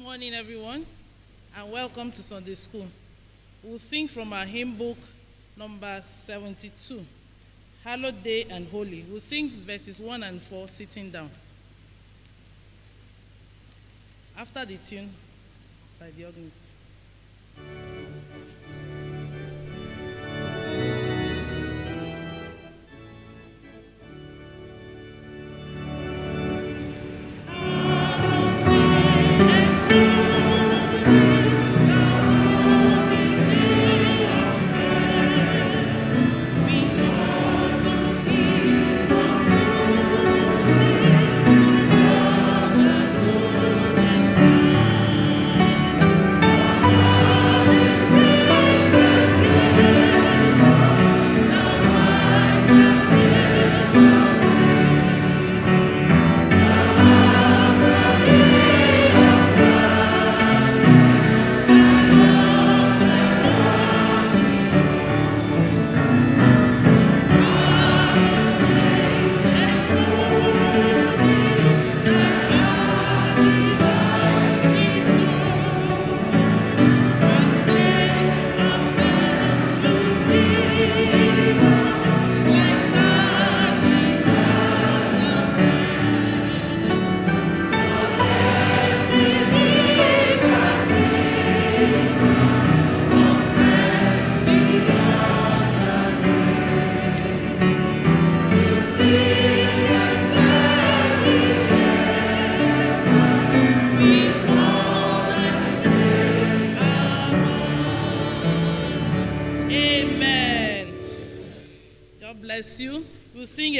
morning, everyone, and welcome to Sunday School. We'll sing from our hymn book, number 72, Hallowed Day and Holy. We'll sing verses 1 and 4 sitting down. After the tune by the organist.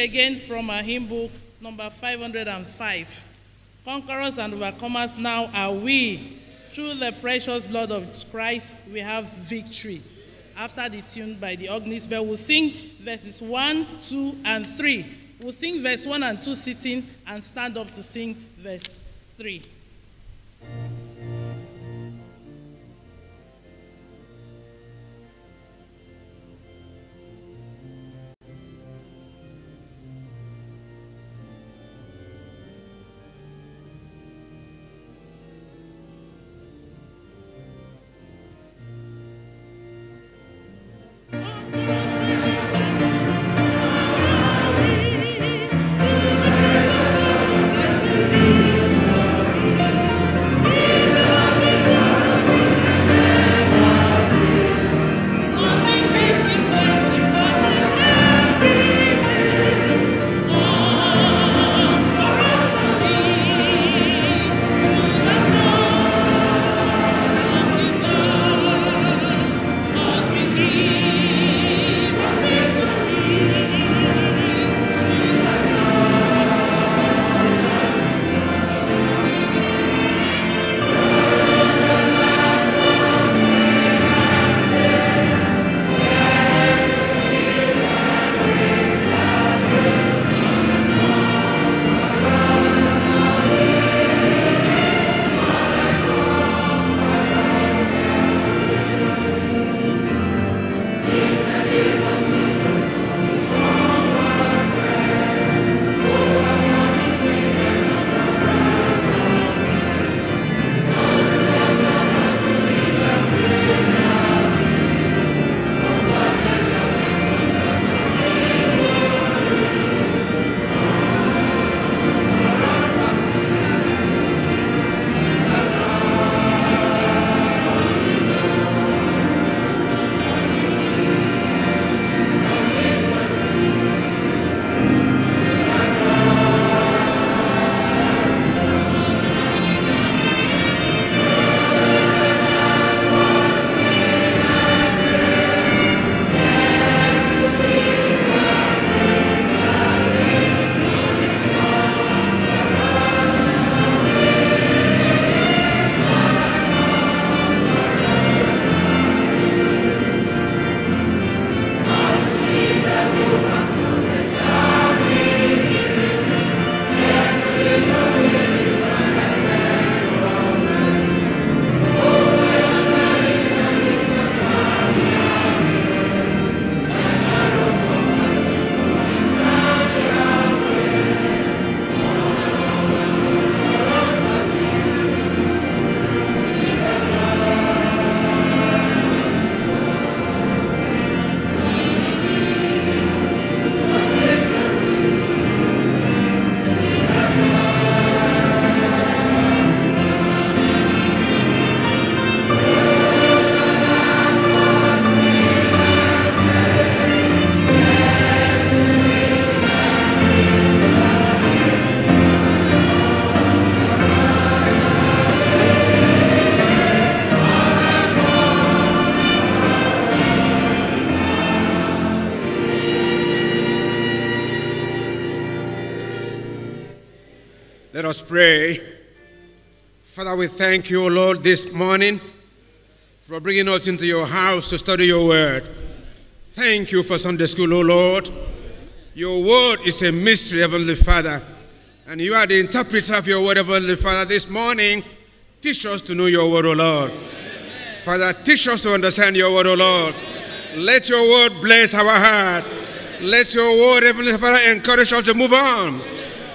Again from our hymn book, number 505. Conquerors and overcomers now are we. Through the precious blood of Christ, we have victory. After the tune by the organist bell, we'll sing verses 1, 2, and 3. We'll sing verse 1 and 2 sitting and stand up to sing verse 3. Us pray. Father, we thank you, Lord, this morning for bringing us into your house to study your word. Thank you for Sunday school, O Lord. Your word is a mystery, Heavenly Father. And you are the interpreter of your word, Heavenly Father. This morning, teach us to know your word, O Lord. Amen. Father, teach us to understand your word, O Lord. Amen. Let your word bless our hearts. Let your word, Heavenly Father, encourage us to move on.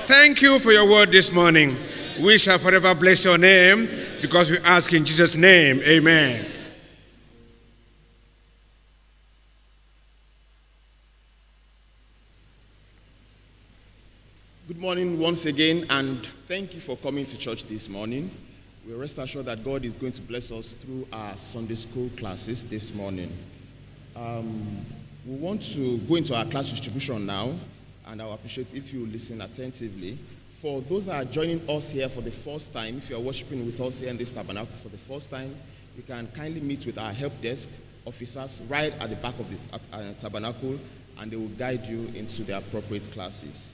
Thank you for your word this morning. We shall forever bless your name because we ask in Jesus' name. Amen. Good morning once again, and thank you for coming to church this morning. We rest assured that God is going to bless us through our Sunday school classes this morning. Um, we want to go into our class distribution now, and I will appreciate if you listen attentively. For those that are joining us here for the first time, if you are worshiping with us here in this tabernacle for the first time, you can kindly meet with our help desk officers right at the back of the uh, tabernacle, and they will guide you into the appropriate classes.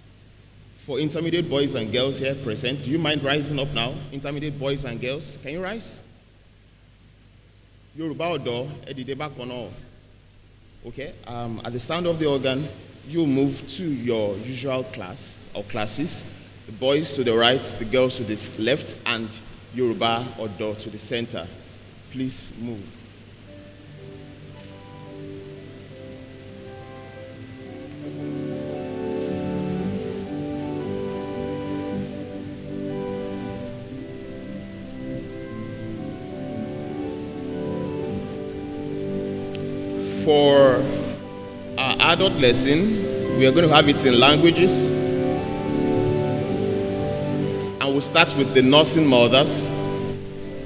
For intermediate boys and girls here present, do you mind rising up now? Intermediate boys and girls, can you rise? Yoruba Odo, Edideba Kono. Okay, um, at the sound of the organ, you move to your usual class or classes. The boys to the right, the girls to the left, and Yoruba Odo to the center. Please move. for adult lesson, we are going to have it in languages. And we'll start with the nursing mothers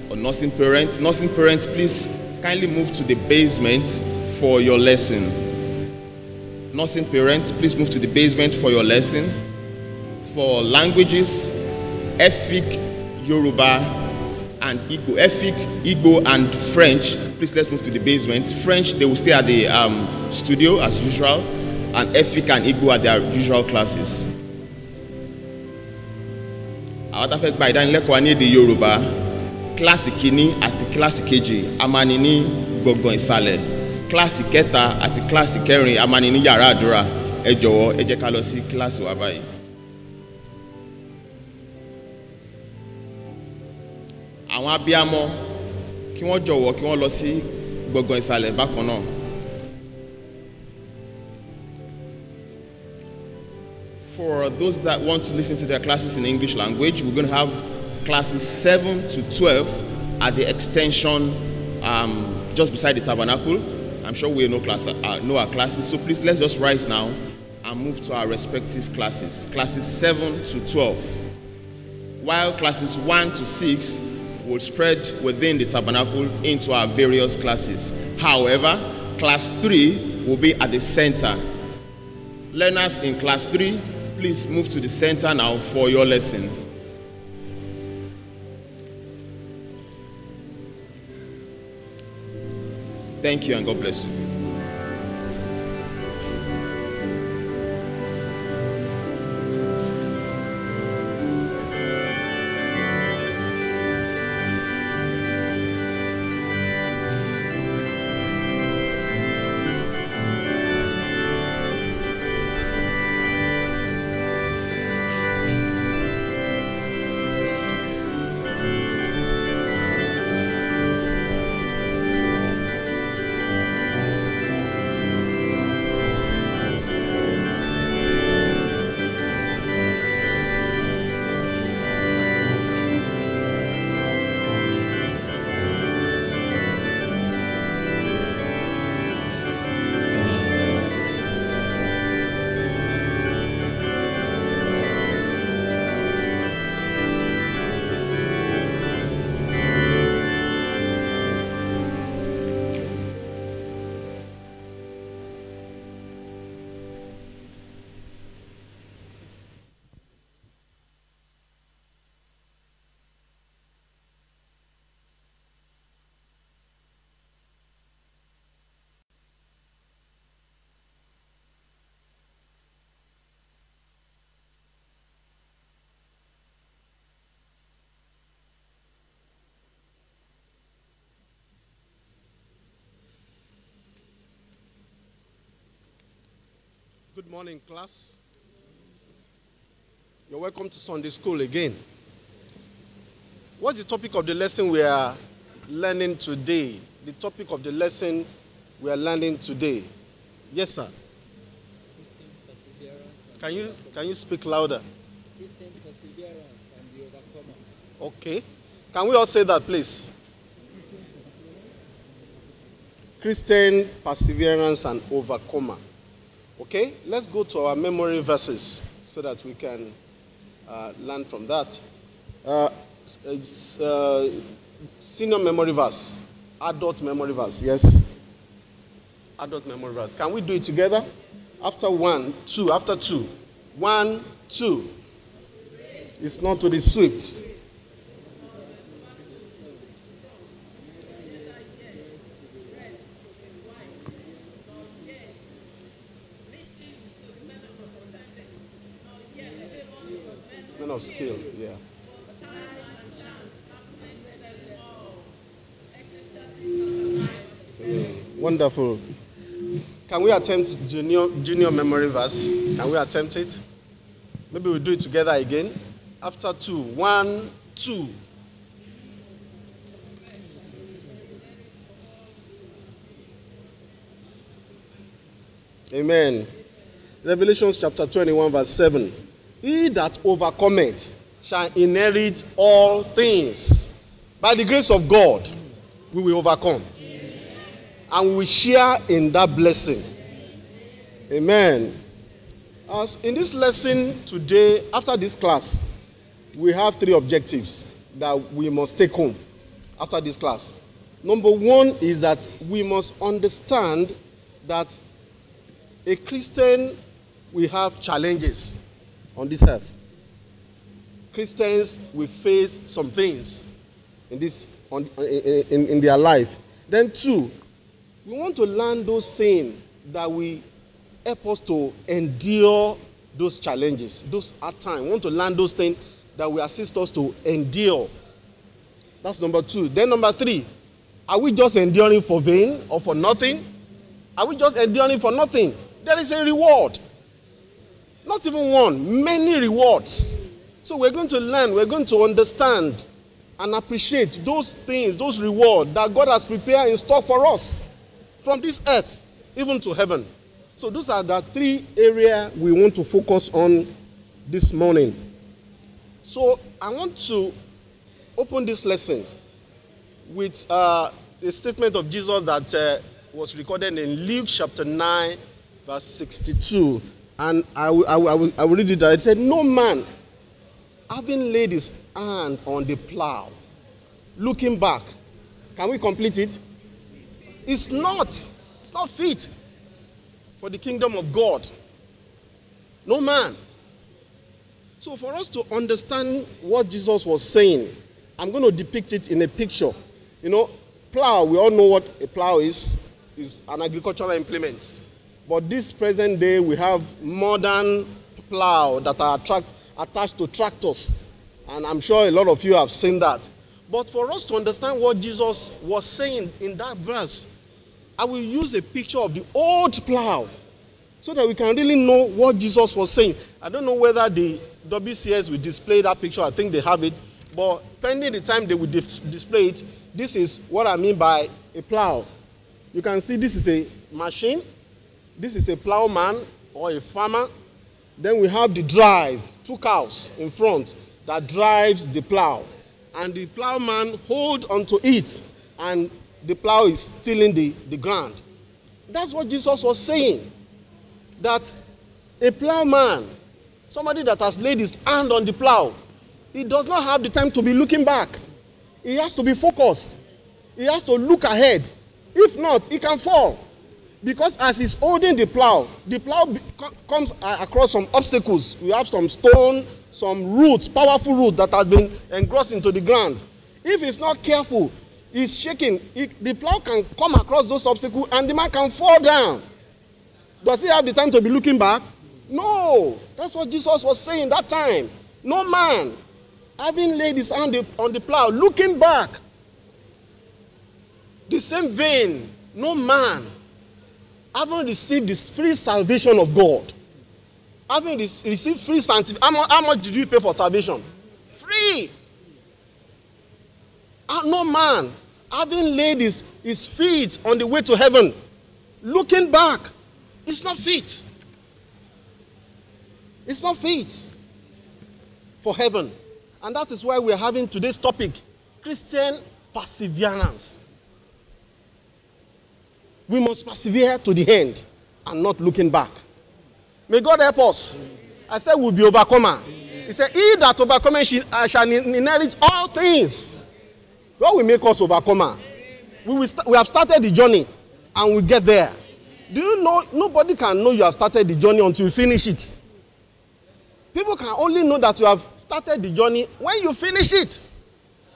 or nursing parents. Nursing parents, please kindly move to the basement for your lesson. Nursing parents, please move to the basement for your lesson. For languages, Efik, Yoruba, and Igbo. Efik, Igbo, and French, please let's move to the basement. French, they will stay at the um, studio as usual, and Efik and Igbo at their usual classes. àwọn tá a fẹ́ gba ìdánilẹ́kọ̀ọ́ wa ní èdè Yorùbá kíláàsì kínní àti kíláàsì kejì a máa ní ní gbọ̀ngàn ìsàlẹ̀ kíláàsì kẹta àti kíláàsì kẹrin a máa ní ní yàrá àdúrà ẹ jọ̀wọ́ ẹ jẹ́ ká lọ sí kíláàsì wa báyìí. àwọn abiyamọ kí wọ́n jọ̀wọ́ kí wọ́n lọ sí gbọ̀ngàn ìsàlẹ̀ bákan náà. For those that want to listen to their classes in English language, we're going to have classes 7 to 12 at the extension um, just beside the tabernacle. I'm sure we know, class, uh, know our classes, so please let's just rise now and move to our respective classes. Classes 7 to 12. While classes 1 to 6 will spread within the tabernacle into our various classes. However, class 3 will be at the center. Learners in class 3, please move to the center now for your lesson. Thank you and God bless you. Morning, class. You're welcome to Sunday school again. What's the topic of the lesson we are learning today? The topic of the lesson we are learning today. Yes, sir. Can you can you speak louder? Christian perseverance and the overcomer. Okay. Can we all say that, please? Christian perseverance and overcomer. Okay, let's go to our memory verses so that we can uh, learn from that. Uh, uh, senior memory verse, adult memory verse, yes. Adult memory verse. Can we do it together? After one, two, after two. One, two. It's not to the swift. Of skill, yeah. Wonderful. Can we attempt junior junior memory verse? Can we attempt it? Maybe we'll do it together again. After two. One, two. Amen. Revelations chapter 21, verse 7. He that overcometh shall inherit all things. By the grace of God, we will overcome. And we share in that blessing. Amen. As in this lesson today, after this class, we have three objectives that we must take home after this class. Number one is that we must understand that a Christian will have challenges on this earth. Christians will face some things in this on, in, in, their life. Then two, we want to learn those things that will help us to endure those challenges, those hard times. We want to learn those things that will assist us to endure. That's number two. Then number three, are we just enduring for vain or for nothing? Are we just enduring for nothing? There is a reward. Not even one, many rewards. So we're going to learn, we're going to understand and appreciate those things, those rewards that God has prepared in store for us from this earth even to heaven. So those are the three areas we want to focus on this morning. So I want to open this lesson with uh, a statement of Jesus that uh, was recorded in Luke chapter 9, verse 62. And I will, I will, I will, I will read it. there. It said, No man, having laid his hand on the plow, looking back, can we complete it? It's not, it's not fit for the kingdom of God. No man. So, for us to understand what Jesus was saying, I'm going to depict it in a picture. You know, plow, we all know what a plow is, is an agricultural implement. But this present day, we have modern plow that are attached to tractors. And I'm sure a lot of you have seen that. But for us to understand what Jesus was saying in that verse, I will use a picture of the old plow so that we can really know what Jesus was saying. I don't know whether the WCS will display that picture. I think they have it. But pending the time they will dis- display it, this is what I mean by a plow. You can see this is a machine. This is a plowman or a farmer. Then we have the drive, two cows in front that drives the plow. And the plowman hold onto it and the plow is tilling the, the ground. That's what Jesus was saying. That a plowman, somebody that has laid his hand on the plow, he does not have the time to be looking back. He has to be focused. He has to look ahead. If not, he can fall. Because as he's holding the plow, the plow comes across some obstacles. We have some stone, some roots, powerful root that has been engrossed into the ground. If he's not careful, he's shaking. He, the plow can come across those obstacles and the man can fall down. Does he have the time to be looking back? No. That's what Jesus was saying that time. No man, having laid his hand on the plow, looking back. The same vein, no man, having received the free salvation of God, having rec- received free sanctification, how, mu- how much did you pay for salvation? Free. And no man, having laid his, his feet on the way to heaven, looking back, it's not fit. It's not fit for heaven. And that is why we are having today's topic Christian perseverance. We must persevere to the end and not looking back. May God help us. I said we'll be overcomer. He said, He that overcometh shall- uh, inherit all things. God will make us overcomer. We, will st- we have started the journey and we get there. Do you know nobody can know you have started the journey until you finish it? People can only know that you have started the journey when you finish it.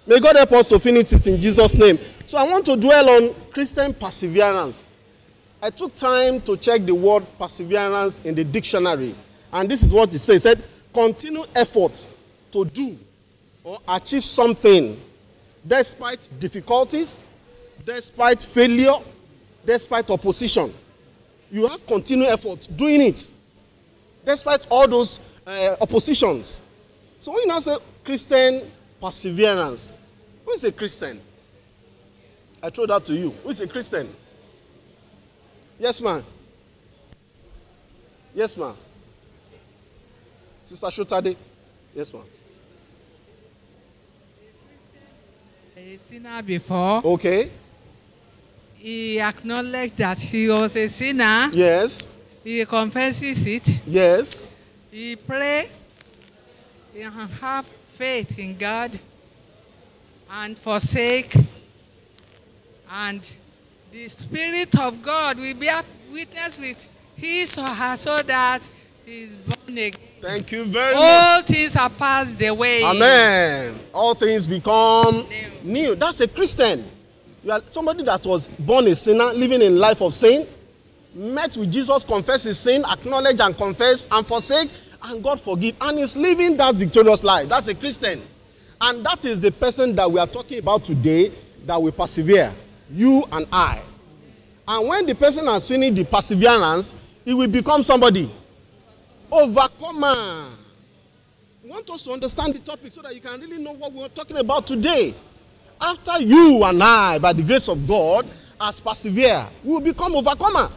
May God help us to finish it in Jesus' name. So I want to dwell on Christian perseverance. I took time to check the word perseverance in the dictionary, and this is what it says. It said, continue effort to do or achieve something despite difficulties, despite failure, despite opposition. You have continued effort doing it despite all those uh, oppositions. So when you now say Christian perseverance, who is a Christian? I throw that to you. Who is a Christian? Yes, ma'am. Yes, ma'am. Sister Shotade. Yes, ma'am. a sinner before. Okay. He acknowledged that he was a sinner. Yes. He confesses it. Yes. He pray. He have faith in God and forsake. And the Spirit of God will bear witness with his or her so that he is born again. Thank you very much. All things are passed away. Amen. All things become new. That's a Christian. You are somebody that was born a sinner, living in life of sin, met with Jesus, confess his sin, acknowledge and confess and forsake, and God forgive, and is living that victorious life. That's a Christian. And that is the person that we are talking about today that will persevere. You and I. And when the person has finished the perseverance, he will become somebody. Overcomer. I want us to understand the topic so that you can really know what we're talking about today. After you and I, by the grace of God, as persevere, we will become overcomer.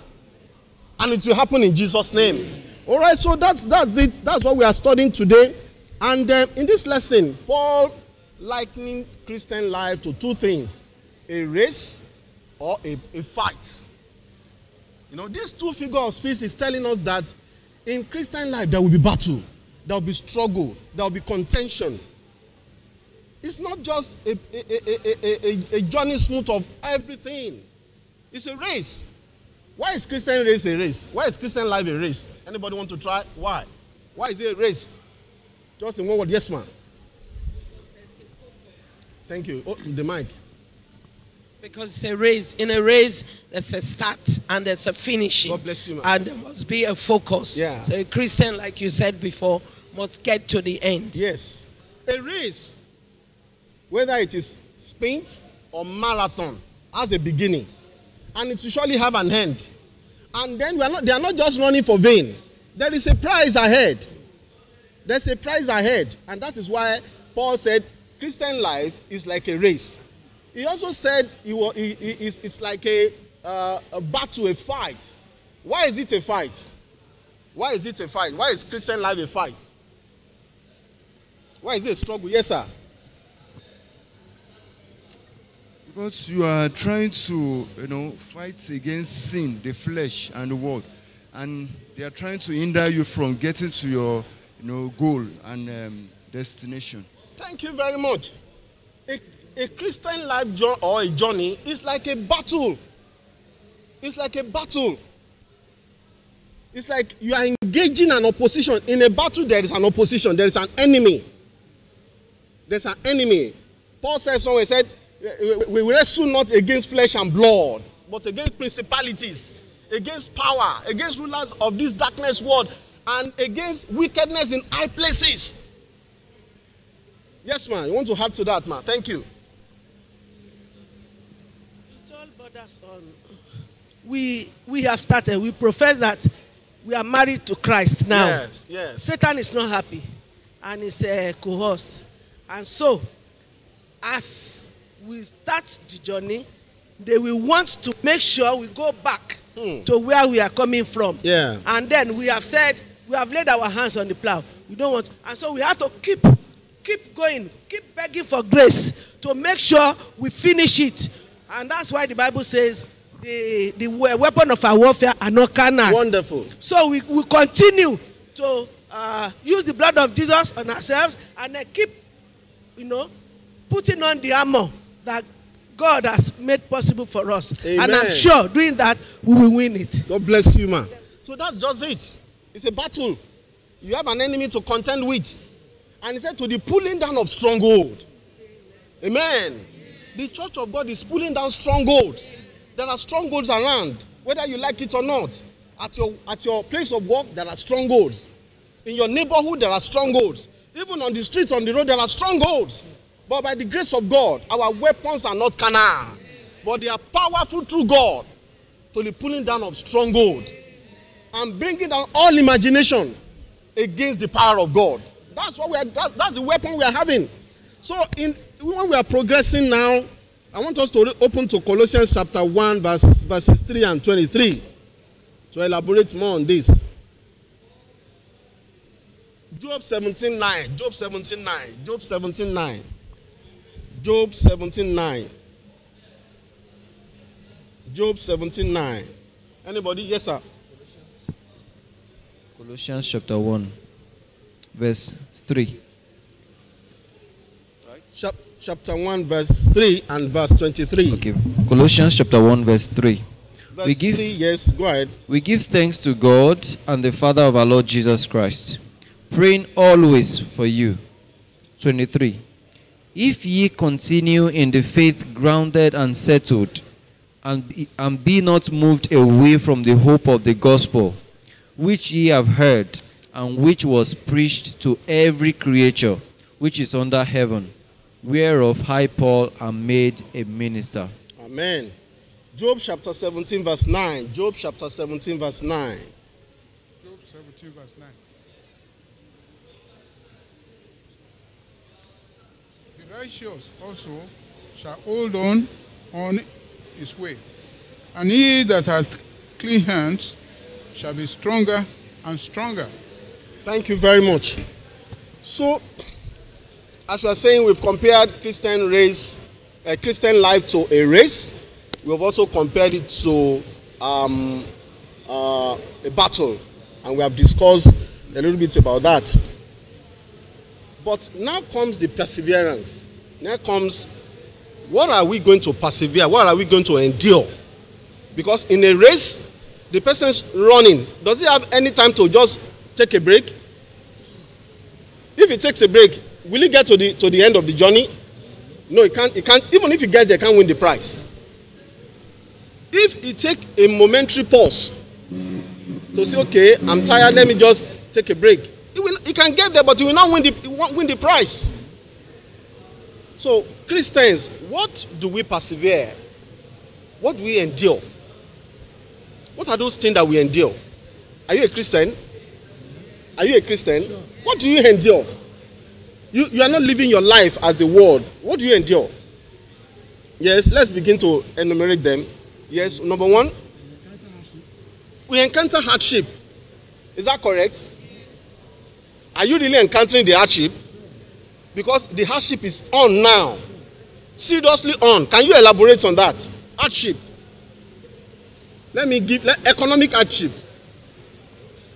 And it will happen in Jesus' name. All right, so that's that's it. That's what we are studying today. And uh, in this lesson, Paul likening Christian life to two things a race or a, a fight. You know, these two figures of speech is telling us that in Christian life there will be battle, there will be struggle, there will be contention. It's not just a, a, a, a, journey smooth of everything. It's a race. Why is Christian race a race? Why is Christian life a race? Anybody want to try? Why? Why is it a race? Just in one word, yes, ma'am. Thank you. Oh, the mic. Because it's a race. In a race, there's a start and there's a finishing. God bless you, ma'am. And there must be a focus. Yeah. So a Christian, like you said before, must get to the end. Yes. A race, whether it is sprint or marathon, has a beginning. And it will surely have an end. And then we are not, they are not just running for vain. There is a prize ahead. There's a prize ahead. And that is why Paul said Christian life is like a race. He also said it's like a, uh, a battle, a fight. Why is it a fight? Why is it a fight? Why is Christian life a fight? Why is it a struggle? Yes, sir. Because you are trying to, you know, fight against sin, the flesh, and the world, and they are trying to hinder you from getting to your, you know, goal and um, destination. Thank you very much. A, a Christian life or a journey is like a battle. It's like a battle. It's like you are engaging an opposition. In a battle, there is an opposition, there is an enemy. There's an enemy. Paul says somewhere, he said, we wrestle not against flesh and blood, but against principalities, against power, against rulers of this darkness world, and against wickedness in high places. Yes, ma'am. You want to add to that, ma'am? Thank you. It all borders on. We we have started. We profess that we are married to Christ now. Yes, yes. Satan is not happy and is a cohort. And so, as we start the journey, they will want to make sure we go back Hmm. to where we are coming from. Yeah. And then we have said, we have laid our hands on the plow. We don't want, and so we have to keep, keep going, keep begging for grace to make sure we finish it. And that's why the Bible says the, the we- weapon of our warfare are not carnal. Wonderful. So we we continue to uh, use the blood of Jesus on ourselves and then keep, you know, putting on the armor that God has made possible for us. And I'm Amen. sure doing that we will win it. God bless you, man. So that's just it. It's a battle. You have an enemy to contend with. And he said to the pulling down of stronghold. Amen. The church of God is pulling down strongholds. There are strongholds around, whether you like it or not. At your, at your place of work, there are strongholds. In your neighborhood, there are strongholds. Even on the streets, on the road, there are strongholds. But by the grace of God, our weapons are not carnal, but they are powerful through God to the pulling down of stronghold and bringing down all imagination against the power of God. That's what we are. That, that's the weapon we are having. So, in when we are progressing now, I want us to open to Colossians chapter one, verse verses three and twenty-three, to elaborate more on this. Job seventeen nine. Job seventeen nine. Job seventeen nine. Job seventeen nine. Job seventeen nine. Anybody? Yes, sir. Colossians chapter 1, verse 3. Chap- chapter 1, verse 3 and verse 23. Okay. Colossians chapter 1, verse 3. Verse We give- 3, yes, go ahead. We give thanks to God and the Father of our Lord Jesus Christ, praying always for you. 23. If ye continue in the faith grounded and settled, and be, and be not moved away from the hope of the gospel, which ye have heard, and which was preached to every creature which is under heaven, whereof I Paul am made a minister. Amen. Job chapter 17, verse 9. Job chapter 17, verse 9. Job 17, verse 9. The righteous also shall hold on on his way, and he that hath clean hands shall be stronger and stronger. Thank you very much. So, as we are saying, we've compared Christian race, uh, Christian life to a race. We've also compared it to um, uh, a battle, and we have discussed a little bit about that. But now comes the perseverance. Now comes what are we going to persevere? What are we going to endure? Because in a race, the person's running. Does he have any time to just take a break? If he takes a break, will he get to the to the end of the journey? No, he can't. He can't. Even if he gets there, he can't win the prize. If he take a momentary pause to say, "Okay, I'm tired. Let me just take a break," he will. He can get there, but he will not win the. He won't win the prize. So, Christians, what do we persevere? What do we endure? What are those things that we endure? Are you a Christian? Are you a Christian? What do you endure? You, you are not living your life as a world. What do you endure? Yes, let's begin to enumerate them. Yes, number one, we encounter hardship. Is that correct? Are you really encountering the hardship? Because the hardship is on now. Seriously on. Can you elaborate on that? Hardship. Let me give let, economic hardship.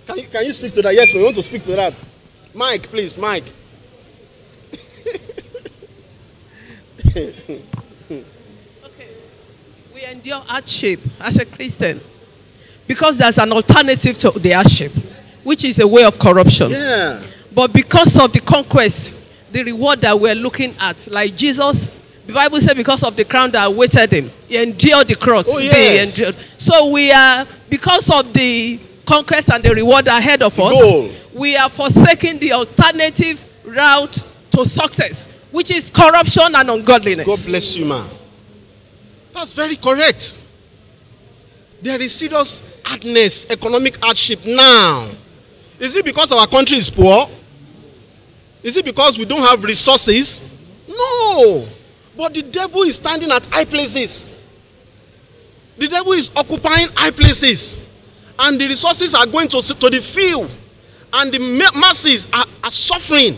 Can you, can you speak to that? Yes, we want to speak to that. Mike, please, Mike. Okay. We endure hardship as a Christian because there's an alternative to the hardship, which is a way of corruption. Yeah. But because of the conquest, the reward that we're looking at, like Jesus, the Bible said, because of the crown that awaited him, he endured the cross. Oh, They yes. endured. So we are, because of the conquest and the reward ahead of us, goal. we are forsaking the alternative route to success, which is corruption and ungodliness. God bless you, man. That's very correct. There is serious hardness, economic hardship now? Is it because our country is poor? Is it because we don't have resources? No. But the devil is standing at high places. The devil is occupying high places. And the resources are going to, to the field. And the ma- masses are, are suffering.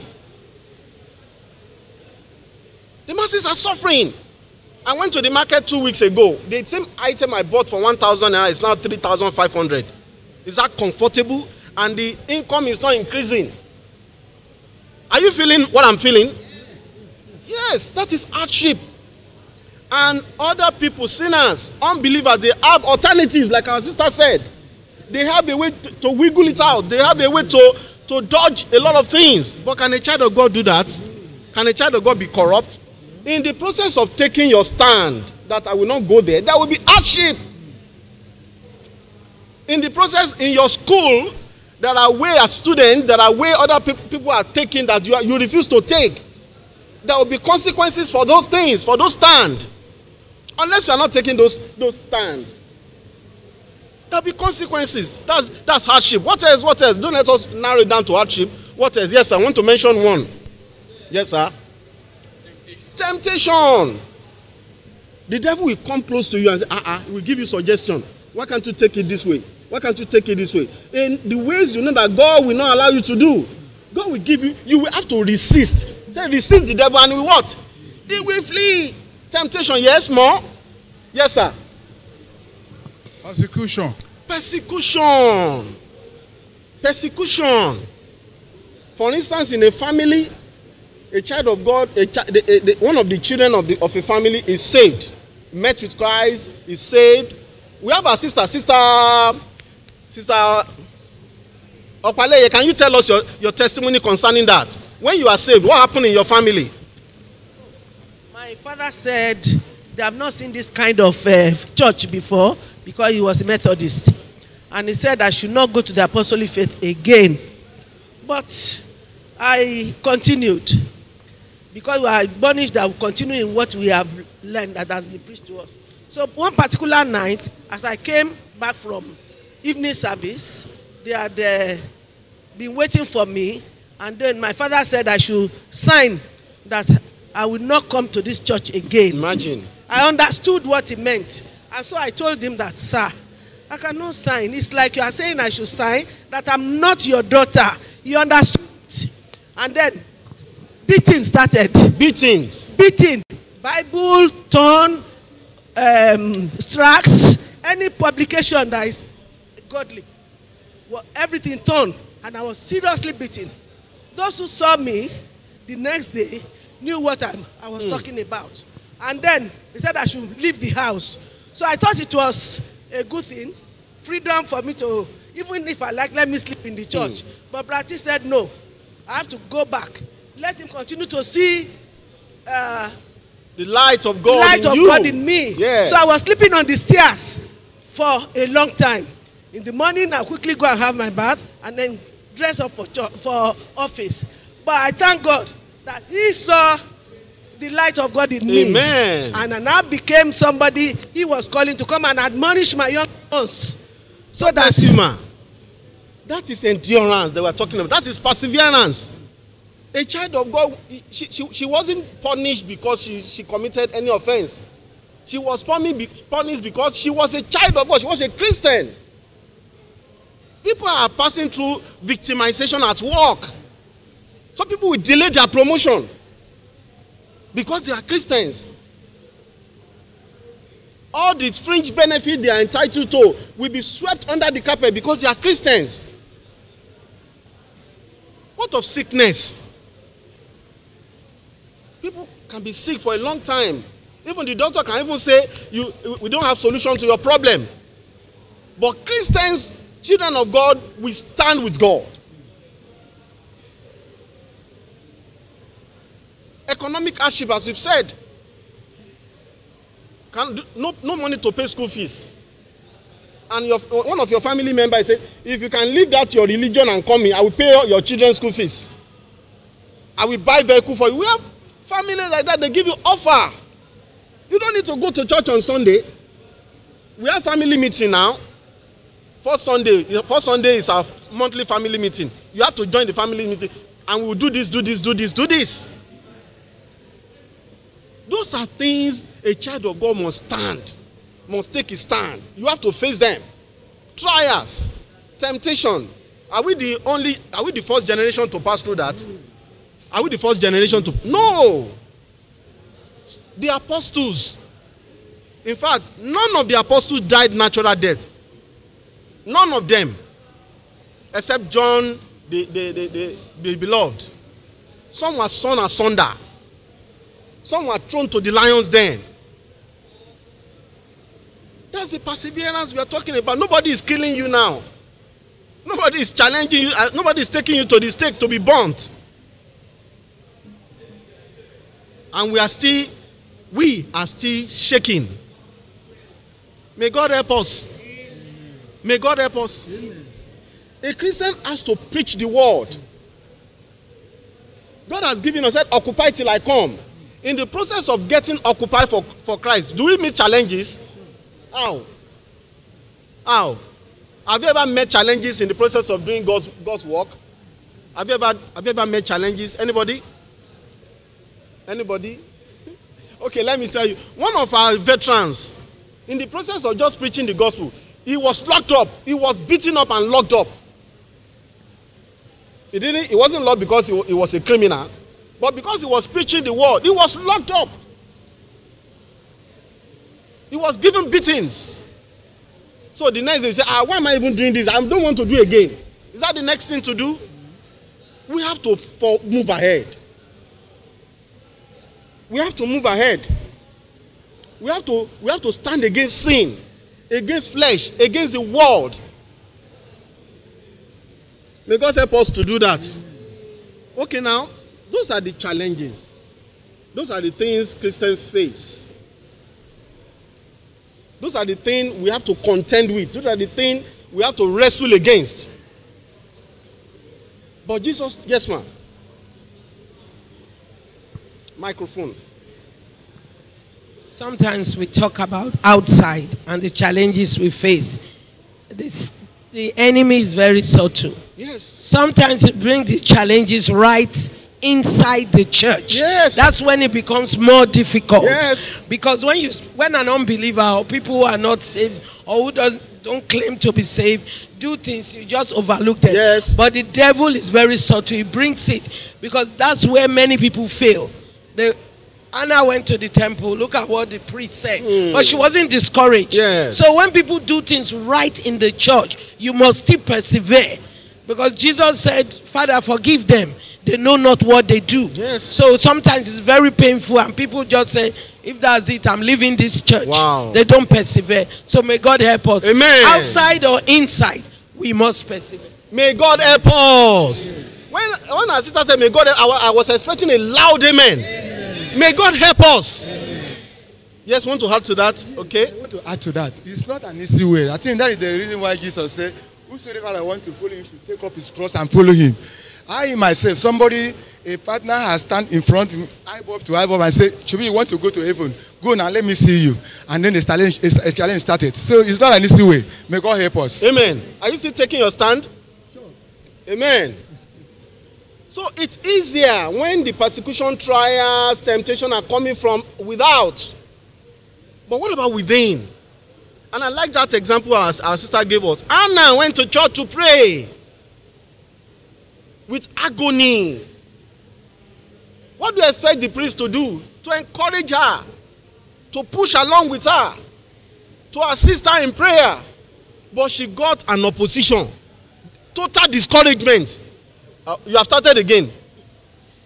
The masses are suffering. I went to the market two weeks ago. The same item I bought for 1,000 naira is now 3,500. Is that comfortable? And the income is not increasing. Are you feeling what I'm feeling? Yes, that is hardship. And other people, sinners, unbelievers, they have alternatives, like our sister said. They have a way to, to wiggle it out. They have a way to, to dodge a lot of things. But can a child of God do that? Can a child of God be corrupt? In the process of taking your stand, that I will not go there, that will be hardship. In the process in your school, there are way as students, there are way other pe- people are taking that you, are, you refuse to take. There will be consequences for those things, for those stand. Unless you are not taking those, those stands. There will be consequences. That's, that's hardship. What else? What else? Don't let us narrow it down to hardship. What else? Yes, I want to mention one. Yes, sir. Temptation. The devil will come close to you and say, ah, ah, he will give you suggestion. Why can't you take it this way? Why can't you take it this way? In the ways you know that God will not allow you to do, God will give you, you will have to resist. Say, resist the devil and he will what? He will flee. Temptation, yes, more? Yes, sir. Persecution. Persecution. Persecution. For instance, in a family, a child of God, a chi- the, a, the, one of the children of, the, of a family is saved, met with Christ, is saved. We have our sister, sister, sister Opaleye. Can you tell us your, your testimony concerning that? When you are saved, what happened in your family? My father said they have not seen this kind of uh, church before because he was a Methodist. And he said I should not go to the apostolic faith again. But I continued because we are admonished that we continue in what we have learned that has been preached to us. So one particular night, as I came back from evening service, they had uh, been waiting for me, and then my father said I should sign that I will not come to this church again. Imagine. I understood what he meant. And so I told him that, sir, I cannot sign. It's like you are saying I should sign that I'm not your daughter. You understood? And then beating started. Beatings. Beating. Bible, torn, um, tracts, any publication that is godly. Well, everything torn. And I was seriously beaten. Those who saw me the next day knew what I, I was talking about. And then he said I should leave the house. So I thought it was a good thing, freedom for me to, even if I like, let me sleep in the church. But Brati said, no, I have to go back. Let him continue to see uh, The light of God light in of you. God in me. Yes. So I was sleeping on the stairs for a long time. In the morning, I quickly go and have my bath and then dress up for for office. But I thank God that He saw the light of God in me. Amen. And I now became somebody He was calling to come and admonish my young ones. So that you, ma. That is endurance they were talking about. That is perseverance. A child of God, she, she, she wasn't punished because she, she committed any offense. She was punished because she was a child of God. She was a Christian. People are passing through victimization at work. Some people will delay their promotion because they are Christians. All the fringe benefit they are entitled to will be swept under the carpet because they are Christians. What of sickness? People can be sick for a long time. Even the doctor can even say, you, we don't have solution to your problem. But Christians, children of God, we stand with God. Economic hardship, as we've said, can no, no money to pay school fees. And your, one of your family members said, if you can leave that your religion and come in, I will pay your children's school fees. I will buy vehicle for you. We have families like that, they give you offer. You don't need to go to church on Sunday. We have family meeting now. First sunday first sunday is our monthly family meeting. You have to join the family meeting and we will do this do this do this do this. Those are things a child of god must stand must take his stand. You have to face them. Trials temptation. Are we the only are we the first generation to pass through that? Are we the first generation to? No. The apostles in fact none of the apostles died natural death none of them except john the the the the, the beloved. Some were sawn asunder. Some were thrown to the lions den. That's the perseverance we are talking about. Nobody is killing you now. Nobody is challenging you. Uh, nobody is taking you to the stake to be burnt. And we are still we are still shaking. May god help us may god help us. A christian has to preach the word. God has given us said occupy till i come. In the process of getting occupied for for christ do we meet challenges? How? How? Have you ever met challenges in the process of doing god's god's work? Have you ever have you ever met challenges? Anybody? Anybody? Okay let me tell you. One of our veterans in the process of just preaching the gospel he was locked up. He was beaten up and locked up. He didn't he wasn't locked because he, he was a criminal but because he was preaching the word he was locked up. He was given beatings. So the next day he say ah why am i even doing this? I don't want to do again. Is that the next thing to do? We have to for, move ahead. We have to move ahead. We have to we have to stand against sin against flesh against the world. May god help us to do that. Okay now those are the challenges. Those are the things christians face. Those are the things we have to contend with. Those are the things we have to wrestle against. But jesus yes ma'am. Microphone Sometimes we talk about outside and the challenges we face. This, the enemy is very subtle. yes Sometimes it brings the challenges right inside the church. Yes. That's when it becomes more difficult. Yes. Because when you when an unbeliever or people who are not saved or who does don't claim to be saved do things you just overlook them. Yes. But the devil is very subtle. He brings it because that's where many people fail. The Anna went to the temple. Look at what the priest said. But she wasn't discouraged. Yes. So when people do things right in the church, you must still persevere. Because Jesus said, Father, forgive them. They know not what they do. Yes. So sometimes it's very painful, and people just say, if that's it, I'm leaving this church. Wow. They don't persevere. So may God help us. Amen. Outside or inside, we must persevere. may god help us when when our sister said may god help I, I was expecting a loud amen, may god help us yes want to add to that okay I want to add to that. It's not an easy way. I think that is the reason why Jesus said, Whosoever I want to follow him should take up his cross and follow him. I myself, somebody, a partner has stand in front of me, eyeball to eyeball and say, Chibi, you want to go to heaven? Go now, let me see you. And then the challenge, a challenge started. So it's not an easy way. May God help us. amen are you still taking your stand amen so it's easier when the persecution trials temptation are coming from without. But what about within? And i like that example our, our sister gave us. Anna went to church to pray with agony. What do you expect the priest to do? To encourage her to push along with her to assist her in prayer. But she got an opposition. Total discouragement uh, you have started again.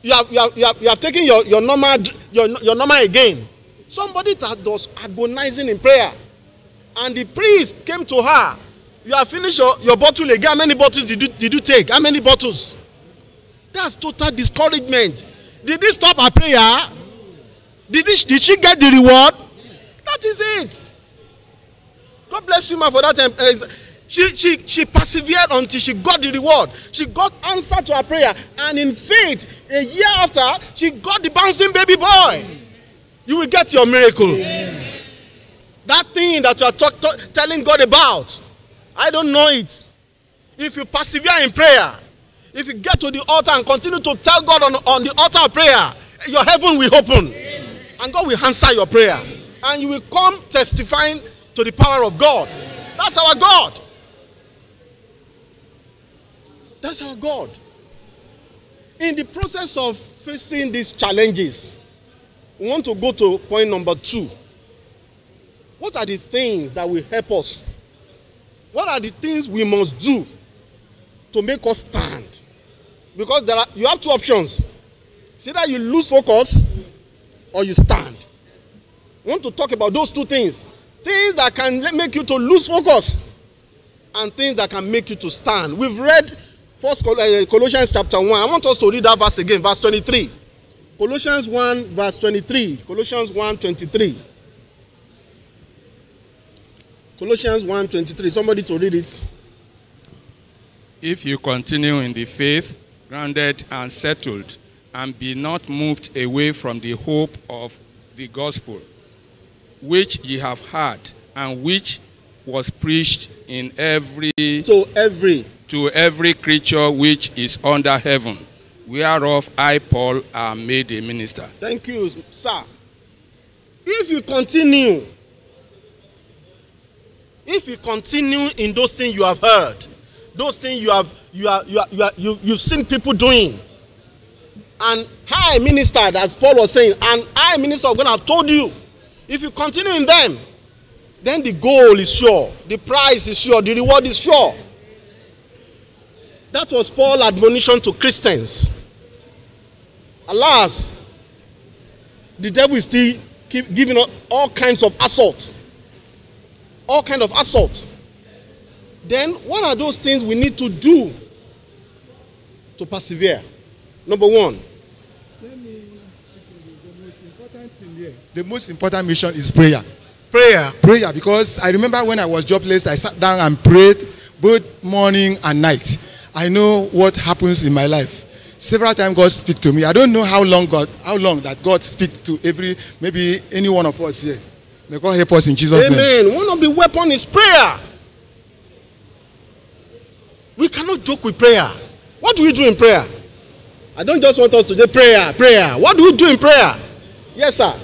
You have you have you have, you have taken your your normal your your normal again. Somebody that was agonizing in prayer and the priest came to her you have finished your your bottle again. How many bottles did you did you take? How many bottles? That's total discouragement. Did he stop her prayer? Did he did she get the reward? That is it. God bless you ma for that uh, she she she persevered until she got the reward she got answer to her prayer and in faith a year after she got the bouncing baby boy you will get your miracle that thing that you are talk, talk, telling god about I don't know it. If you persevere in prayer, if you get to the altar and continue to tell God on, on the altar prayer, your heaven will open. And God will answer your prayer. And you will come testifying to the power of God. That's our God. That's our God. In the process of facing these challenges, we want to go to point number two. What are the things that will help us? What are the things we must do to make us stand? Because there are, you have two options. It's either you lose focus or you stand. I want to talk about those two things. Things that can make you to lose focus and things that can make you to stand. We've read First uh, Colossians chapter 1. I want us to read that verse again, verse 23. Colossians 1, verse 23. Colossians 1, 23. Colossians 1, 23. Somebody to read it. If you continue in the faith, grounded and settled, and be not moved away from the hope of the gospel, which ye have heard, and which was preached in every to every to every creature which is under heaven, whereof I Paul am made a minister. Thank you, sir. If you continue, if you continue in those things you have heard, those things you have you are you are, you, are, you you've seen people doing, and I ministered as Paul was saying, and I minister of God have told you, if you continue in them, then the goal is sure, the prize is sure, the reward is sure. That was Paul's admonition to Christians. Alas, the devil is still keep giving us all kinds of assaults. All kind of assaults. Then what are those things we need to do to persevere? Number one, The most important mission is prayer. Prayer. Prayer, because I remember when I was jobless, I sat down and prayed both morning and night. I know what happens in my life. Several times God speak to me. I don't know how long God, how long that God speak to every, maybe any one of us here. May God help us in Jesus' name. Amen. One of the weapon is prayer. We cannot joke with prayer. What do we do in prayer? I don't just want us to say prayer, prayer. What do we do in prayer? Yes, sir.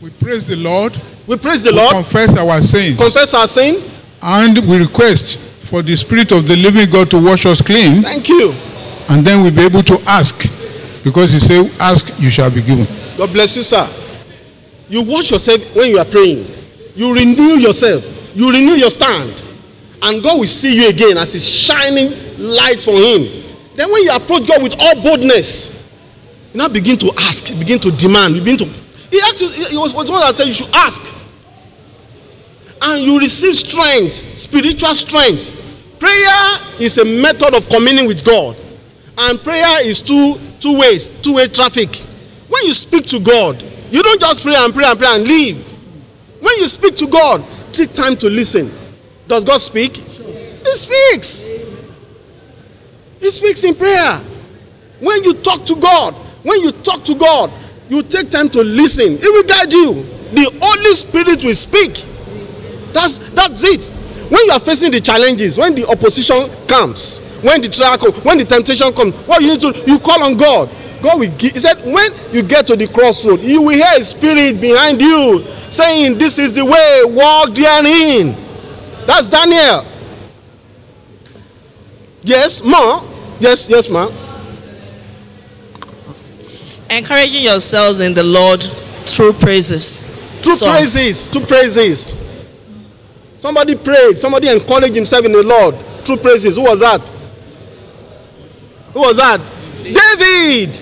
We praise the Lord. We praise the We Lord. confess our sins. Confess our sin. And we request for the Spirit of the living God to wash us clean. Thank you. And then we'll be able to ask. Because He said, Ask, you shall be given. God bless you, sir. You wash yourself when you are praying. You renew yourself. You renew your stand. And God will see you again as He's shining lights for Him. Then when you approach God with all boldness, you now begin to ask, begin to demand, begin to. He actually he was, was one that said you should ask. And you receive strength, spiritual strength. Prayer is a method of communing with God. And prayer is two two ways, two-way traffic. When you speak to God, you don't just pray and pray and pray and leave. When you speak to God, take time to listen. Does God speak? He speaks. He speaks in prayer. When you talk to God, when you talk to God, you take time to listen. He will guide you. The Holy Spirit will speak. That's that's it. When you are facing the challenges, when the opposition comes, when the trial comes, when the temptation comes, what you need to you call on God. God will give. He said, when you get to the crossroad, you will hear a spirit behind you saying, "This is the way. Walk therein." That's Daniel. Yes, ma. Yes, yes, ma. encouraging yourselves in the Lord through praises. Two Songs. praises. Two praises. Somebody prayed. Somebody encouraged himself in the Lord. Two praises. Who was that? Who was that? David.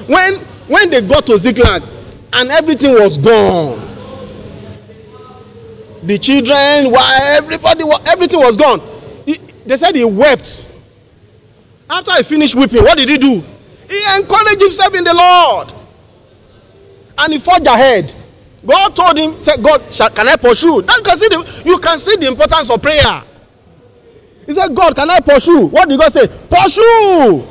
when when they got to Ziklag and everything was gone. The children, why everybody, everything was gone. He, they said he wept. After he finished weeping, what did he do? He encouraged himself in the Lord. And he forged ahead. God told him, said, God, shall, can I pursue? That can see the, you can see the importance of prayer. He said, God, can I pursue? What did God say? Pursue!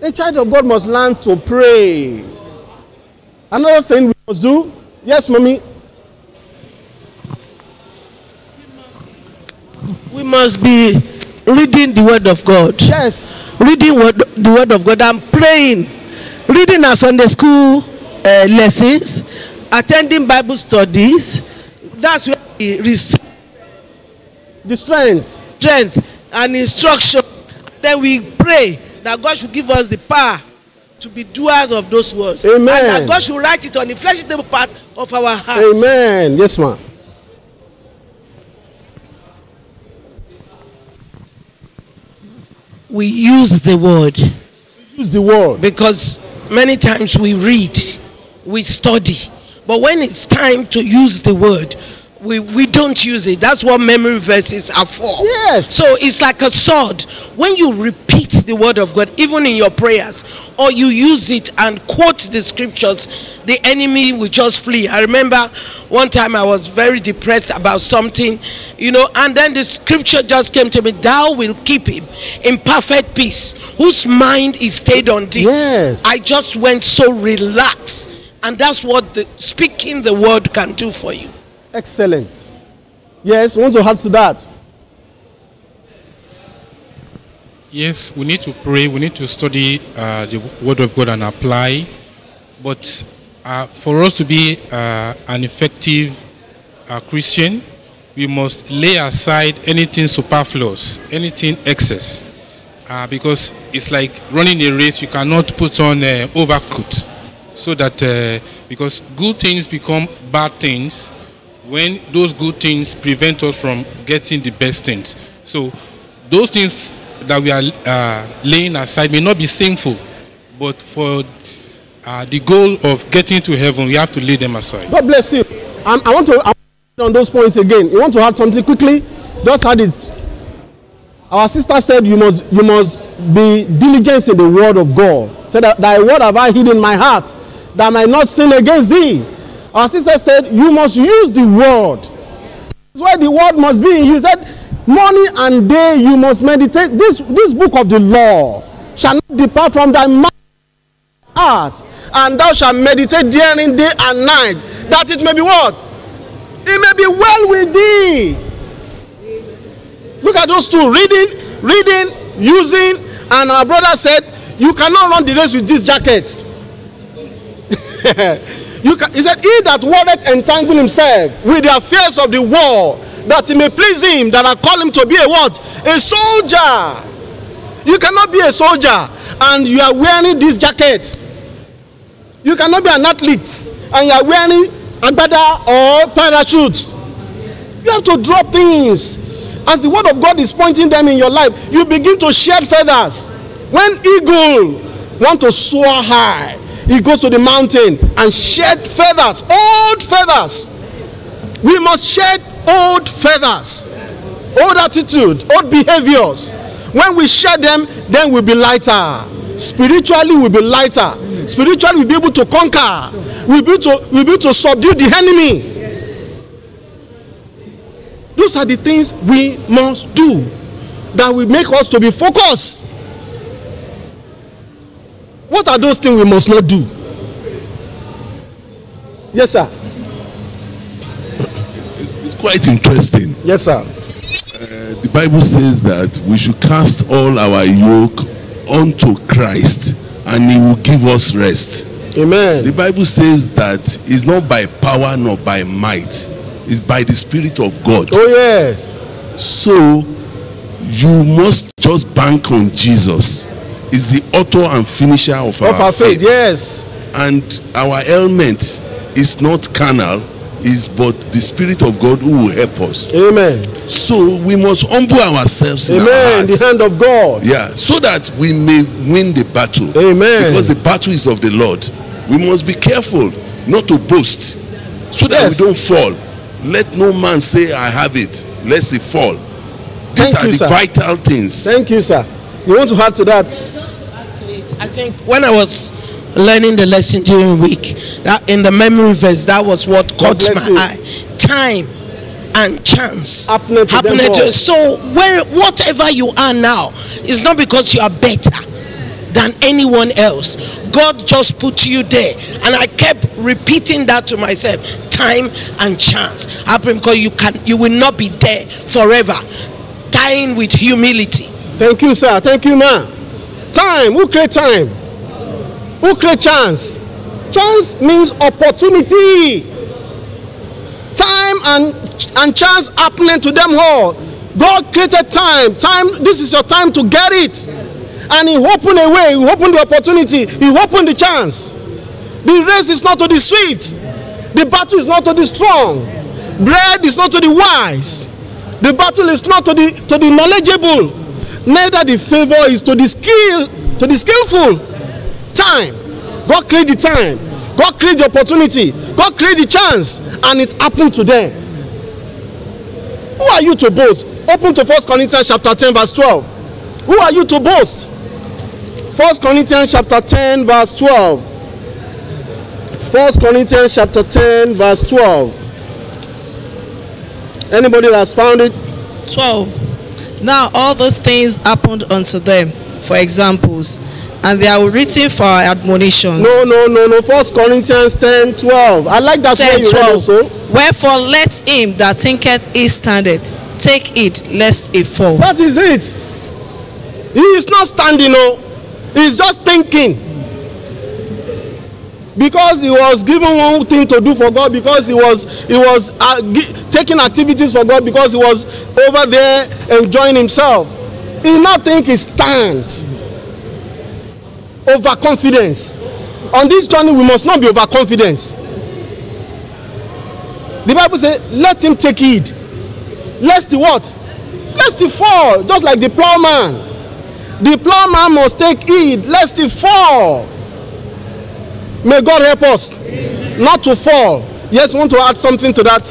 A child of God must learn to pray. Another thing we must do, yes, mommy. We must be reading the word of God. Yes. Reading word, the word of God and praying. Reading our Sunday school uh, lessons, attending Bible studies. That's where we receive the strength, strength and instruction. Then we pray that God should give us the power to be doers of those words. Amen. And that God should write it on the fleshly part of our hearts. Amen. Yes, ma'am. we use the word Use the word. because many times we read, we study, but when it's time to use the word, we, we don't use it. That's what memory verses are for. Yes. So it's like a sword. When you repeat the word of God, even in your prayers, or you use it and quote the scriptures, the enemy will just flee. I remember one time I was very depressed about something, you know, and then the scripture just came to me Thou will keep him in perfect peace, whose mind is stayed on thee. Yes. I just went so relaxed. And that's what the speaking the word can do for you. Excellent. Yes, want to add to that? Yes, we need to pray. We need to study uh, the Word of God and apply. But uh, for us to be uh, an effective uh, Christian, we must lay aside anything superfluous, anything excess. Uh, because it's like running a race, you cannot put on uh, overcoat. So that, uh, because good things become bad things when those good things prevent us from getting the best things. So those things that we are uh, laying aside may not be sinful, but for uh, the goal of getting to heaven, we have to lay them aside. God bless you. Um, I want to I want to on those points again. You want to add something quickly? Just add it. Our sister said you must you must be diligent in the word of God. Said thy word have I hid in my heart, that I might not sin against thee. Our sister said you must use the word. That's why the word must be. He said, morning and day you must meditate. This this book of the law shall not depart from thy mouth heart, and thou shalt meditate therein day and night, that it may be what? It may be well with thee. Look at those two reading, reading, using, and our brother said, You cannot run the race with this jacket. you can, he said, He that warreth entangle himself with the affairs of the war, that he may please him, that I call him to be a what? A soldier. You cannot be a soldier and you are wearing this jacket. You cannot be an athlete and you are wearing agbada or parachute. You have to drop things. As the word of God is pointing them in your life, you begin to shed feathers. When eagle want to soar high, he goes to the mountain and shed feathers, old feathers. We must shed old feathers, old attitude, old behaviors. When we shed them, then we'll be lighter. Spiritually, we'll be lighter. Spiritually, we'll be able to conquer. We'll be able to, we'll be able to subdue the enemy. Those are the things we must do that will make us to be focused. What are those things we must not do? Yes, sir. It's quite interesting. Yes, sir. Uh, the Bible says that we should cast all our yoke onto Christ and he will give us rest. Amen. The Bible says that it's not by power nor by might, it's by the Spirit of God. Oh, yes. So you must just bank on Jesus. Is the author and finisher of, Of our faith, yes. And our ailment is not carnal, is but the Spirit of God who will help us. Amen. So we must humble ourselves our Amen. hearts. The hand of God. Yeah, so that we may win the battle. Amen. Because the battle is of the Lord. We must be careful not to boast so that Yes. we don't fall. Let no man say, I have it, lest he fall. These Thank are you, the sir. vital things. Thank you, sir. You want to add to that? I think when I was learning the lesson during the week, that in the memory verse, that was what caught my you. eye. Time and chance Happening to them happening all. to so where whatever you are now is not because you are better than anyone else. God just put you there, and I kept repeating that to myself: time and chance happen because you can, you will not be there forever. dying with humility. Thank you, sir. Thank you, ma. Time. Who create time? Who create chance? Chance means opportunity. Time and and chance happening to them all. God created time. Time. This is your time to get it. And He opened a way. He opened the opportunity. He opened the chance. The race is not to the swift. The battle is not to the strong. Bread is not to the wise. The battle is not to the to the knowledgeable. Neither the favor is to the skill to the skillful. Time. God create the time. God create the opportunity. God create the chance, and it happened to them. Who are you to boast? Open to 1 Corinthians chapter 10, verse 12. Who are you to boast? 1 Corinthians chapter 10, verse 12. 1 Corinthians chapter 10, verse 12. Anybody has found it? 12. Now all those things happened unto them for examples, and they are written for our admonitions. No, no, no, no. 1 Corinthians 10, 12. I like that 10, one you read 12. also. Wherefore let him that thinketh he standeth take it lest he fall. That is it. He is not standing, no. He's just thinking. Because he was given one thing to do for God, because he was he was uh, taking activities for God, because he was over there enjoying himself. He now think he stand. Overconfidence. On this journey, we must not be overconfident. The Bible says, "Let him take heed, lest he what? Lest he fall." Just like the plowman. The plowman must take heed, lest he fall. May God help us not to fall. Yes, want to add something to that?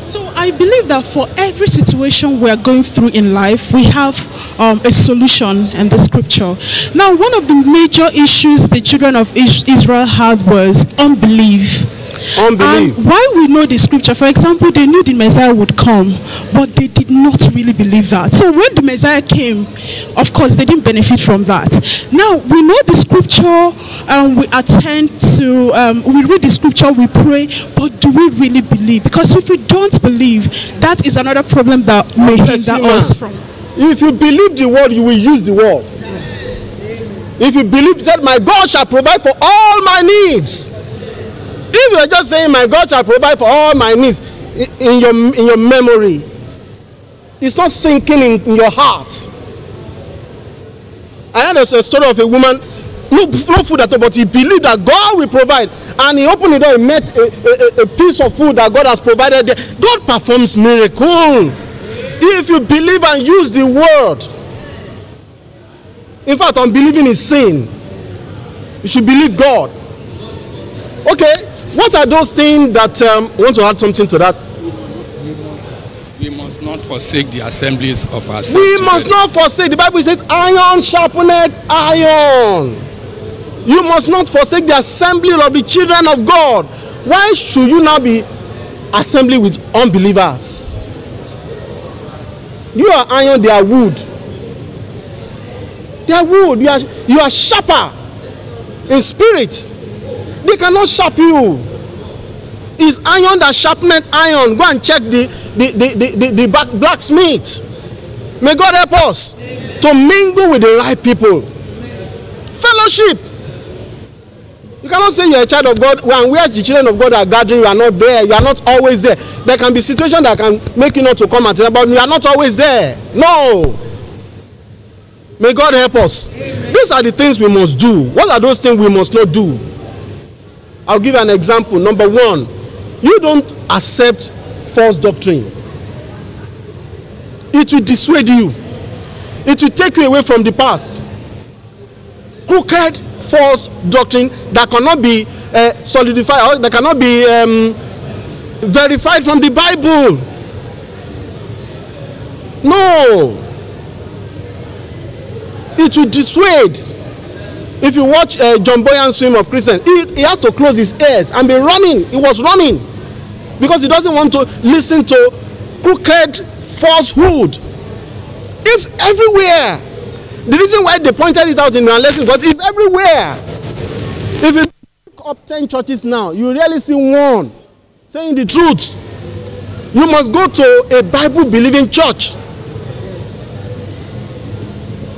So I believe that for every situation we are going through in life, we have um, a solution in the scripture. Now, one of the major issues the children of Is- Israel had was unbelief. Unbelief. And while we know the scripture, for example, they knew the Messiah would come, but they did not really believe that. So when the Messiah came, of course, they didn't benefit from that. Now we know the scripture, um, we attend to, um, we read the scripture, we pray, but do we really believe? Because if we don't believe, that is another problem that may hinder us from. If you believe the word, you will use the word. If you believe that my God shall provide for all my needs. If you are just saying my God shall provide for all my needs in, your in your memory, it's not sinking in, in your heart. I heard a story of a woman, no, no food at all, but he believed that God will provide. And he opened the door, he met a, a- a piece of food that God has provided there. God performs miracle. If you believe and use the word, in fact, unbelieving is sin. You should believe God. Okay, what are those things that um, want to add something to that? We must not forsake the assemblies of ourselves. We must not forsake. The Bible says, "Iron sharpeneth iron." You must not forsake the assembly of the children of God. Why should you now be assembly with unbelievers? You are iron; they are wood. They are wood. You are you are sharper in spirit. They cannot sharp you. It's iron that sharpeneth iron. Go and check the the the the, the, the black, blacksmith. May God help us to mingle with the right people. Fellowship. You cannot say you're a child of God when where the children of God are gathering, you are not there. You are not always there. There can be situations that can make you not to come and tell, but you are not always there. No. May God help us. These are the things we must do. What are those things we must not do? I'll give an example. Number one, you don't accept false doctrine. It will dissuade you. It will take you away from the path. Crooked, false doctrine that cannot be uh, solidified that cannot be um, verified from the Bible. No. It will dissuade. If you watch uh, John Boyan's film of Christian, he, he has to close his ears and be running. He was running because he doesn't want to listen to crooked falsehood. It's everywhere. The reason why they pointed it out in our lesson because it's everywhere. If you pick up 10 churches now, you really see one saying the truth. You must go to a Bible believing church.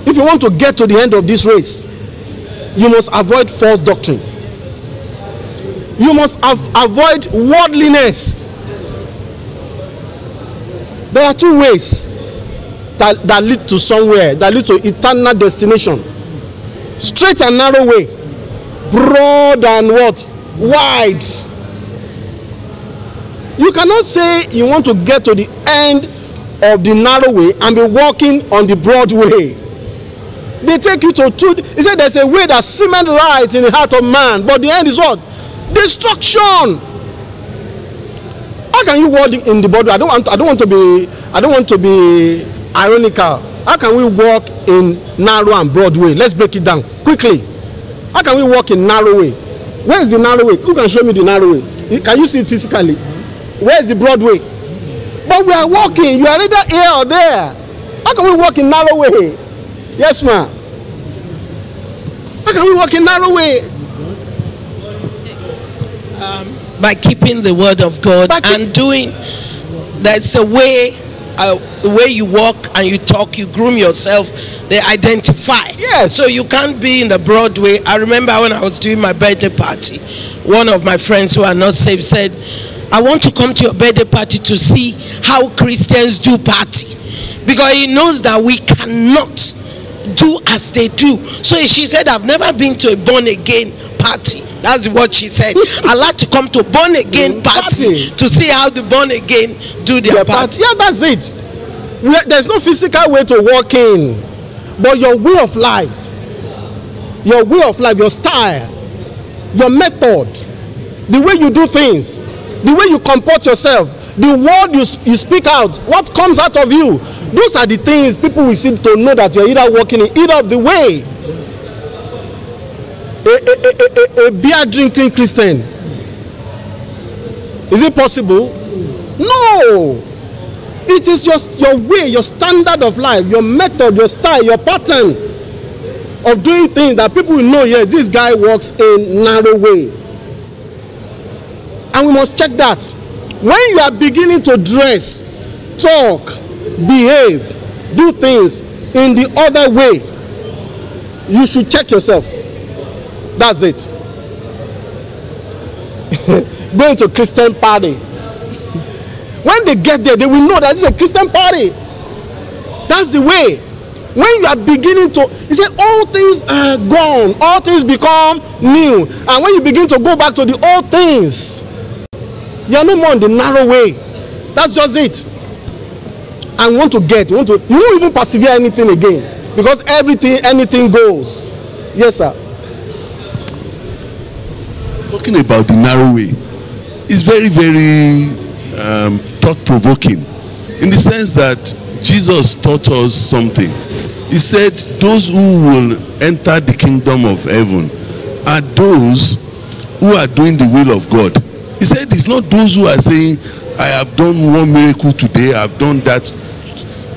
If you want to get to the end of this race, you must avoid false doctrine. You must av- avoid worldliness. There are two ways that, that lead to somewhere, that lead to eternal destination. Straight and narrow way, broad and what? Wide. You cannot say you want to get to the end of the narrow way and be walking on the broad way. They take you to two. He said there's a way that seemeth right in the heart of man, but the end is what? Destruction. How can you walk in the body? I don't want. I don't want to be. I don't want to be ironical. How can we walk in narrow and broad way? Let's break it down quickly. How can we walk in narrow way? Where is the narrow way? Who can show me the narrow way? Can you see it physically? Where is the broad way? But we are walking. You are either here or there. How can we walk in narrow way? Yes, ma'am. How can we walk in narrow way? um, by keeping the word of God and doing. That's a way, uh, the way you walk and you talk, you groom yourself. They identify. Yes. So you can't be in the Broadway. I remember when I was doing my birthday party, one of my friends who are not saved said, "I want to come to your birthday party to see how Christians do party," because he knows that we cannot do as they do. So she said, I've never been to a born again party. That's what she said. I like to come to born again party, to see how the born again do their party. Yeah, that's it. Are- there's no physical way to walk in, but your way of life, your way of life, your style, your method, the way you do things, the way you comport yourself, the word you, you speak out, what comes out of you, those are the things people will see to know that you're either walking in either of the way. A, a, a, a, a beer drinking Christian. Is it possible? No. It is your, your way, your standard of life, your method, your style, your pattern of doing things that people will know, yeah, this guy walks in narrow way. And we must check that. When you are beginning to dress, talk, behave, do things in the other way, you should check yourself. That's it. Going to Christian party. When they get there, they will know that this is a Christian party. That's the way. When you are beginning to, he said, all things are gone, all things become new. And when you begin to go back to the old things, you are no more on the narrow way. That's just it. And want to get, you want to, you won't even persevere anything again because everything, anything goes. Yes, sir. talking about the narrow way is very very um, thought-provoking in the sense that jesus taught us something he said those who will enter the kingdom of heaven are those who are doing the will of god he said it's not those who are saying i have done one miracle today i have done that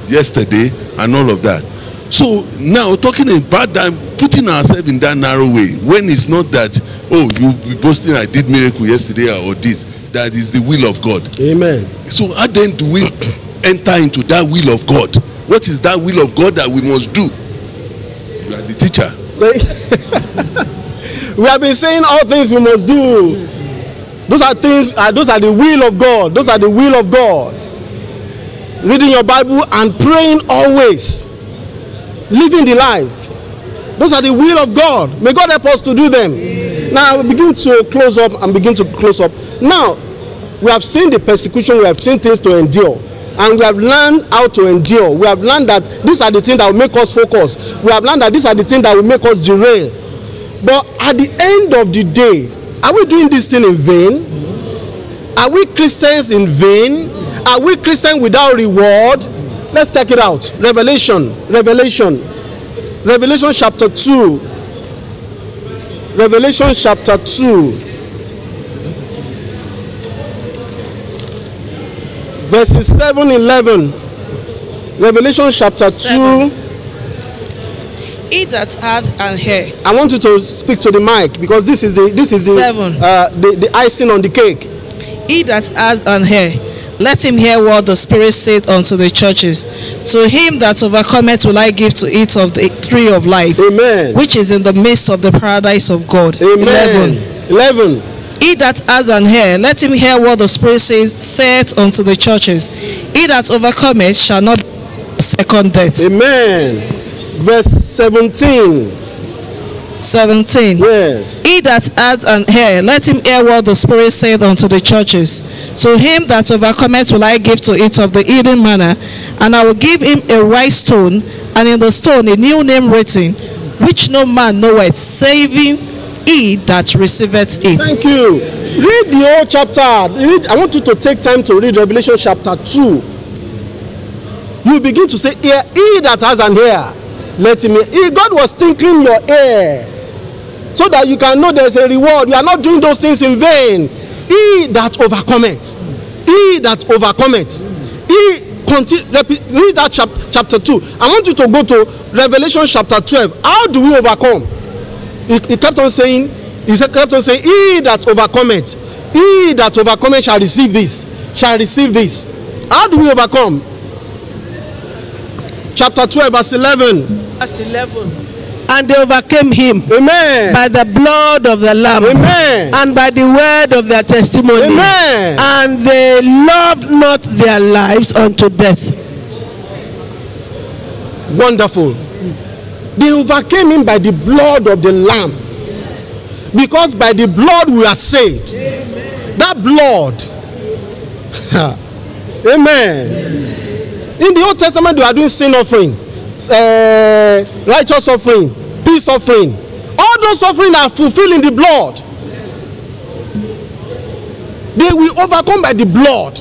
yesterday and all of that so now talking about that putting ourselves in that narrow way when it's not that oh you be boasting i did miracle yesterday or this that is the will of god amen so how then do we enter into that will of god what is that will of god that we must do you are the teacher we have been saying all things we must do. Those are things, uh, those are the will of God. Those are the will of God. Reading your Bible and praying always. Living the life. Those are the will of God. May God help us to do them. Now we begin to close up and begin to close up. Now, we have seen the persecution, we have seen things to endure. And we have learned how to endure. We have learned that these are the things that will make us focus. We have learned that these are the things that will make us derail. But at the end of the day, are we doing this thing in vain? Are we Christians in vain? Are we Christians without reward? Let's check it out. Revelation, Revelation, Revelation chapter 2. Revelation chapter 2. Verses 7 11. Revelation chapter 2. He that hath an hair. I want you to speak to the mic because this is the this is the Seven. uh, the, the icing on the cake. He that has an hair, let him hear what the Spirit said unto the churches. To him that overcometh will I give to eat of the tree of life, Amen. which is in the midst of the paradise of God. Amen. 11. 11. He that has an ear, let him hear what the Spirit says, saith unto the churches. He that overcometh shall not second death. Amen. Verse 17. 17. Yes. He that hath an ear, let him hear what the Spirit saith unto the churches. To him that overcometh will I give to eat of the hidden manna, and I will give him a white stone, and in the stone a new name written, which no man knoweth, saving he that receiveth it. Thank you. Read the whole chapter. Read, I want you to take time to read Revelation chapter 2. You begin to say, he that has an ear, let hear. He- God was tinkling your ear so that you can know there's a reward. You are not doing those things in vain. He that overcometh, he that overcometh, he continue, read that chap, chapter 2. I want you to go to Revelation chapter 12. How do we overcome? he, he kept on saying he kept on saying he that overcometh he that overcometh shall receive this shall receive this how do we overcome chapter twelve verse eleven. Verse 11. And they overcame him amen. by the blood of the Lamb amen. and by the word of their testimony. Amen. And they loved not their lives unto death. wonderful. They overcame him by the blood of the lamb. Because by the blood we are saved. That blood. Amen in the old testament they are doing sin offering uh, righteous offering peace offering. All those offering are fulfilled in the blood. They will overcome by the blood.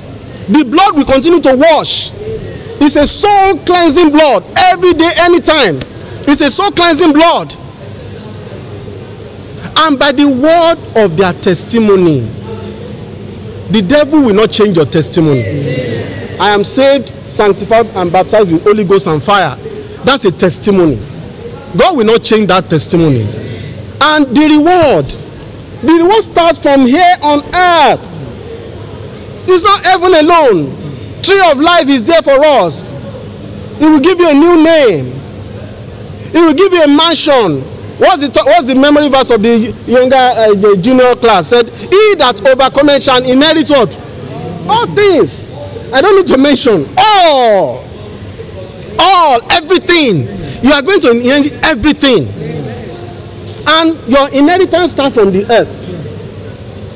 The blood will continue to wash. It's a soul cleansing blood every day anytime. It's a soul cleansing blood. And by the word of their testimony the devil will not change your testimony i am saved sanctified and baptized with holy ghost and fire. That's a testimony. God will not change that testimony. And the reward the reward starts from here on earth. It's not heaven alone. Tree of life is there for us. He will give you a new name. He will give you a mansion. What's the what's the memory verse of the younger uh, the junior class? Said he that overcometh shall inherit what? All things i don't need to mention all all everything you are going to inherit everything and your inheritance start from the earth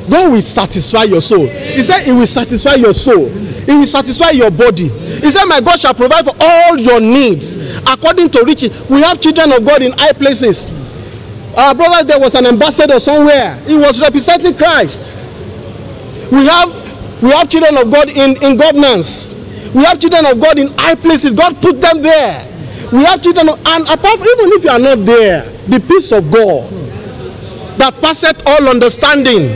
God will satisfy your soul. He said, He will satisfy your soul. He will satisfy your body. He said, My God shall provide for all your needs according to riches. We have children of God in high places. Our brother, there was an ambassador somewhere. He was representing Christ. We have we have children of God in, in governance. We have children of God in high places. God put them there. We have children of, and apart even if you are not there, the peace of God that passeth all understanding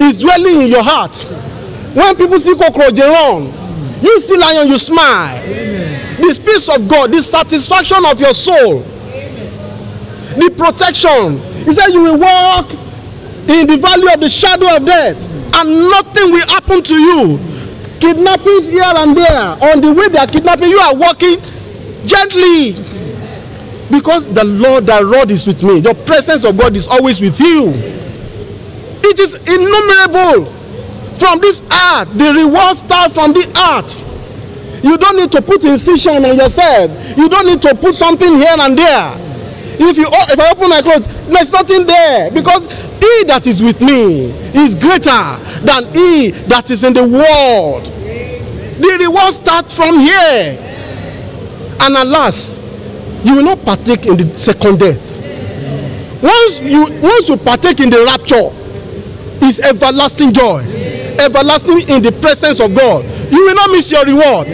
is dwelling in your heart. When people see cockroach, they run. You see lion, you smile. This peace of God, this satisfaction of your soul, the protection. He said, You will walk in the valley of the shadow of death, and nothing will happen to you. Kidnappings here and there. On the way they are kidnapping, you are walking gently. Because the Lord, the Lord is with me. The presence of God is always with you. It is innumerable from this earth. The reward start from the earth. You don't need to put incision on yourself. You don't need to put something here and there. If you if I open my clothes, there's nothing there because he that is with me is greater than he that is in the world. The reward starts from here. And alas, you will not partake in the second death. Once you once you partake in the rapture, is everlasting joy everlasting in the presence of god you will not miss your reward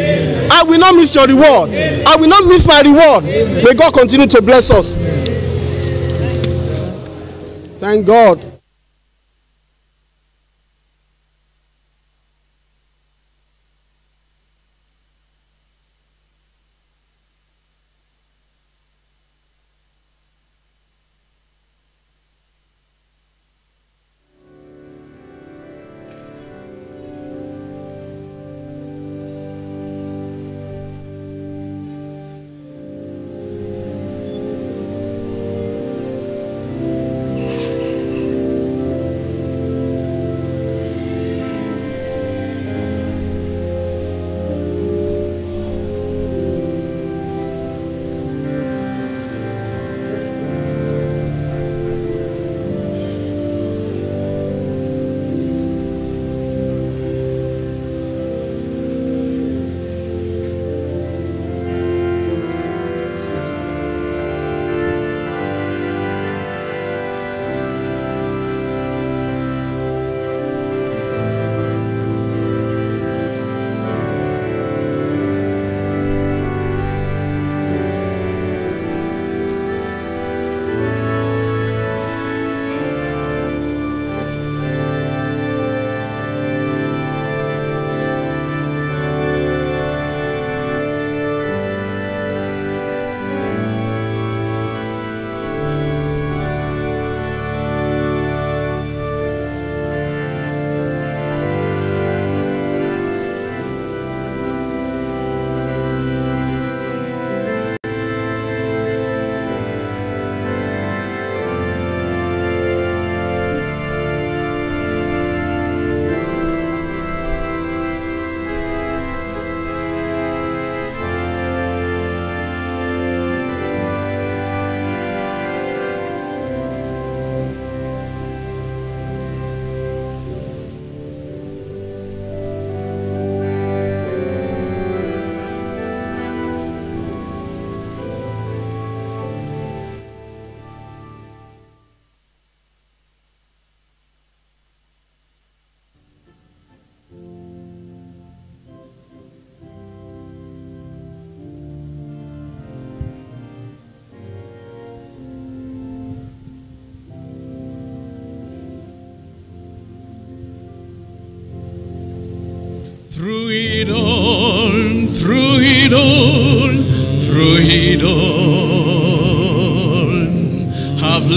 i will not miss your reward i will not miss my reward may god continue to bless us thank god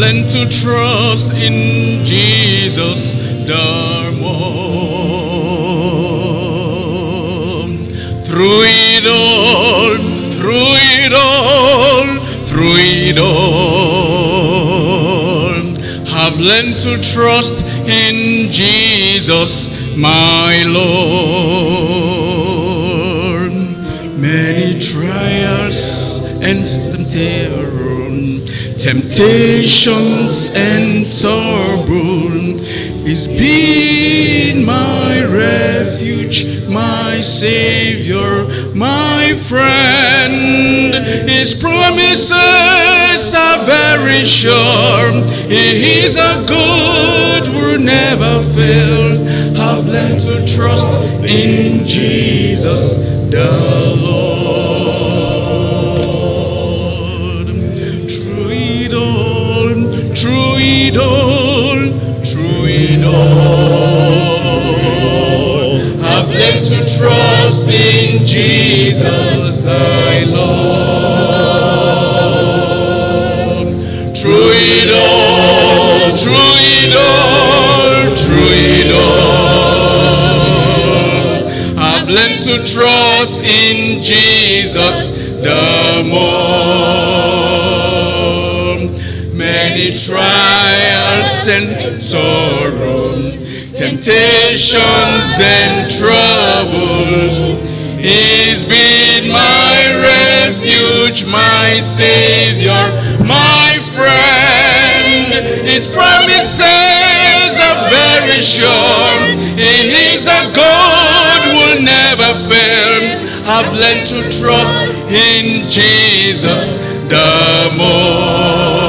I've to trust in Jesus more. Through it all, through it all, through it all, I've learned to trust in Jesus my Lord. Many trials and temptations and trouble is been my refuge, my savior, my friend. His promises are very sure. He is a good, will never fail. I've learned to trust in Jesus the Lord. Jesus thy Lord. Through it all, through it all, through it all, I've learned to trust in Jesus the more. Many trials and sorrows, temptations and troubles, He's been my refuge, my Savior, my friend. His promises are very sure. He is a God who'll never fail. I've learned to trust in Jesus the more.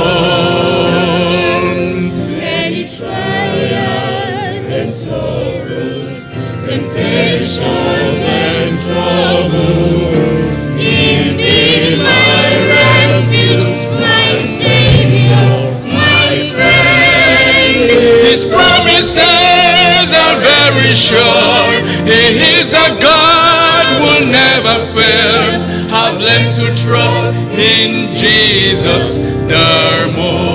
Sure. He is a God will never fail. I've learned to trust in Jesus the more.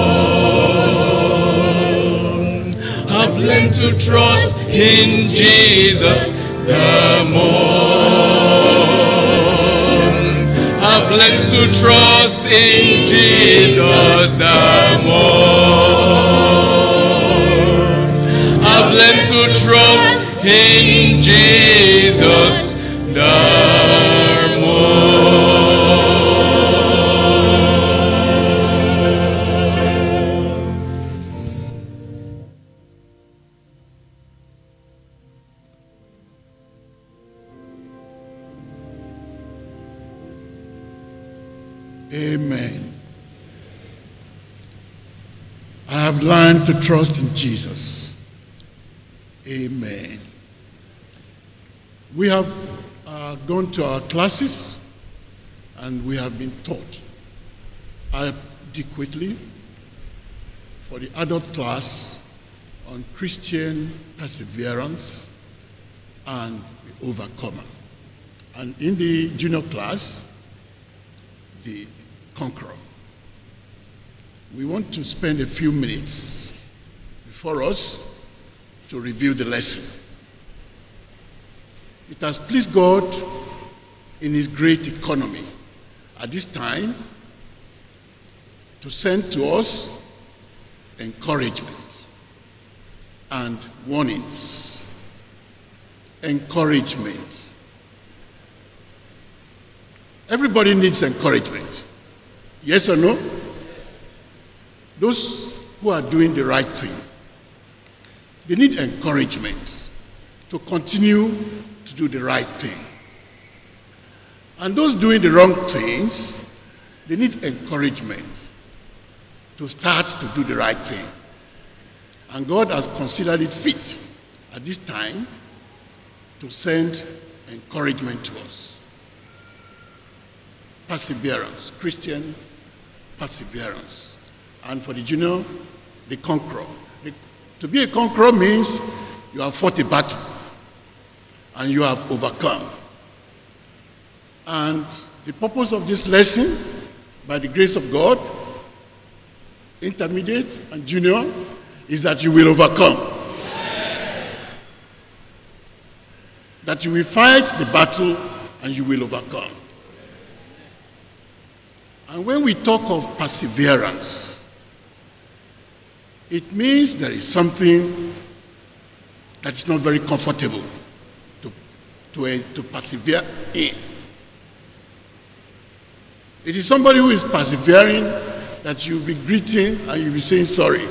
I've learned to trust in Jesus the more. I've learned to trust in Jesus the more. I've learned to in Jesus Amen. I have learned to trust in Jesus. Amen. We have uh, gone to our classes and we have been taught adequately for the adult class on Christian perseverance and the overcomer. And in the junior class, the conqueror. We want to spend a few minutes before us to review the lesson. It has pleased God in His great economy at this time to send to us encouragement and warnings. Encouragement. Everybody needs encouragement. Yes or no? Those who are doing the right thing, they need encouragement to continue to do the right thing. And those doing the wrong things, they need encouragement to start to do the right thing. And God has considered it fit at this time to send encouragement to us. Perseverance, Christian perseverance. And for the junior, the conqueror. The- to be a conqueror means you have fought a battle and you have overcome. And the purpose of this lesson, by the grace of God, intermediate and junior, is that you will overcome. That you will fight the battle and you will overcome. And when we talk of perseverance, it means there is something that is not very comfortable to, uh, to persevere in. It is somebody who is persevering that you'll be greeting and you'll be saying sorry.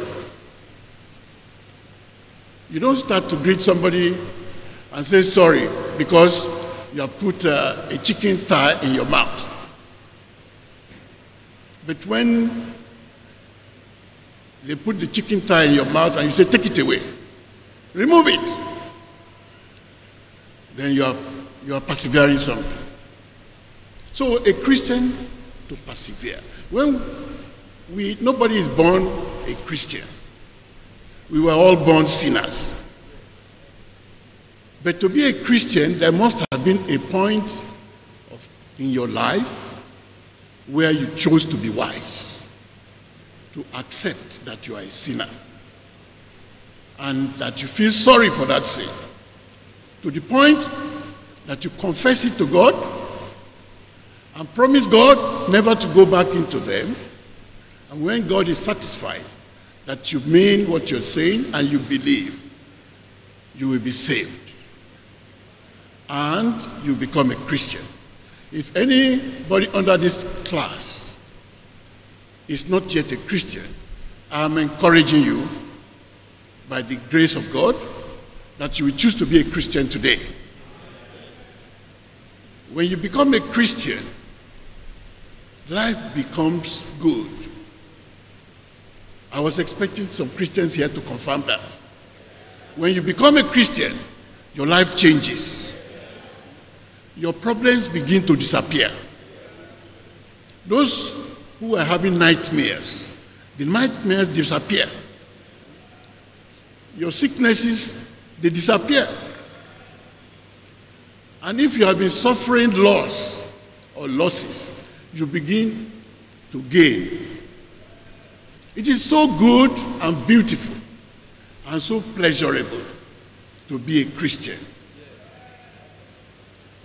You don't start to greet somebody and say sorry because you have put uh, a chicken thigh in your mouth. But when they put the chicken thigh in your mouth and you say, take it away, remove it, then you are, you are persevering something. So a Christian to persevere. When we, nobody is born a Christian. We were all born sinners. But to be a Christian, there must have been a point of, in your life where you chose to be wise, to accept that you are a sinner, and that you feel sorry for that sin, to the point that you confess it to God and promise God never to go back into them. And when God is satisfied that you mean what you're saying and you believe, you will be saved. And you become a Christian. If anybody under this class is not yet a Christian, I'm encouraging you by the grace of God that you will choose to be a Christian today. When you become a Christian, life becomes good. I was expecting some Christians here to confirm that. When you become a Christian, your life changes. Your problems begin to disappear. Those who are having nightmares, the nightmares disappear. Your sicknesses, they disappear. And if you have been suffering loss or losses, you begin to gain. It is so good and beautiful and so pleasurable to be a Christian.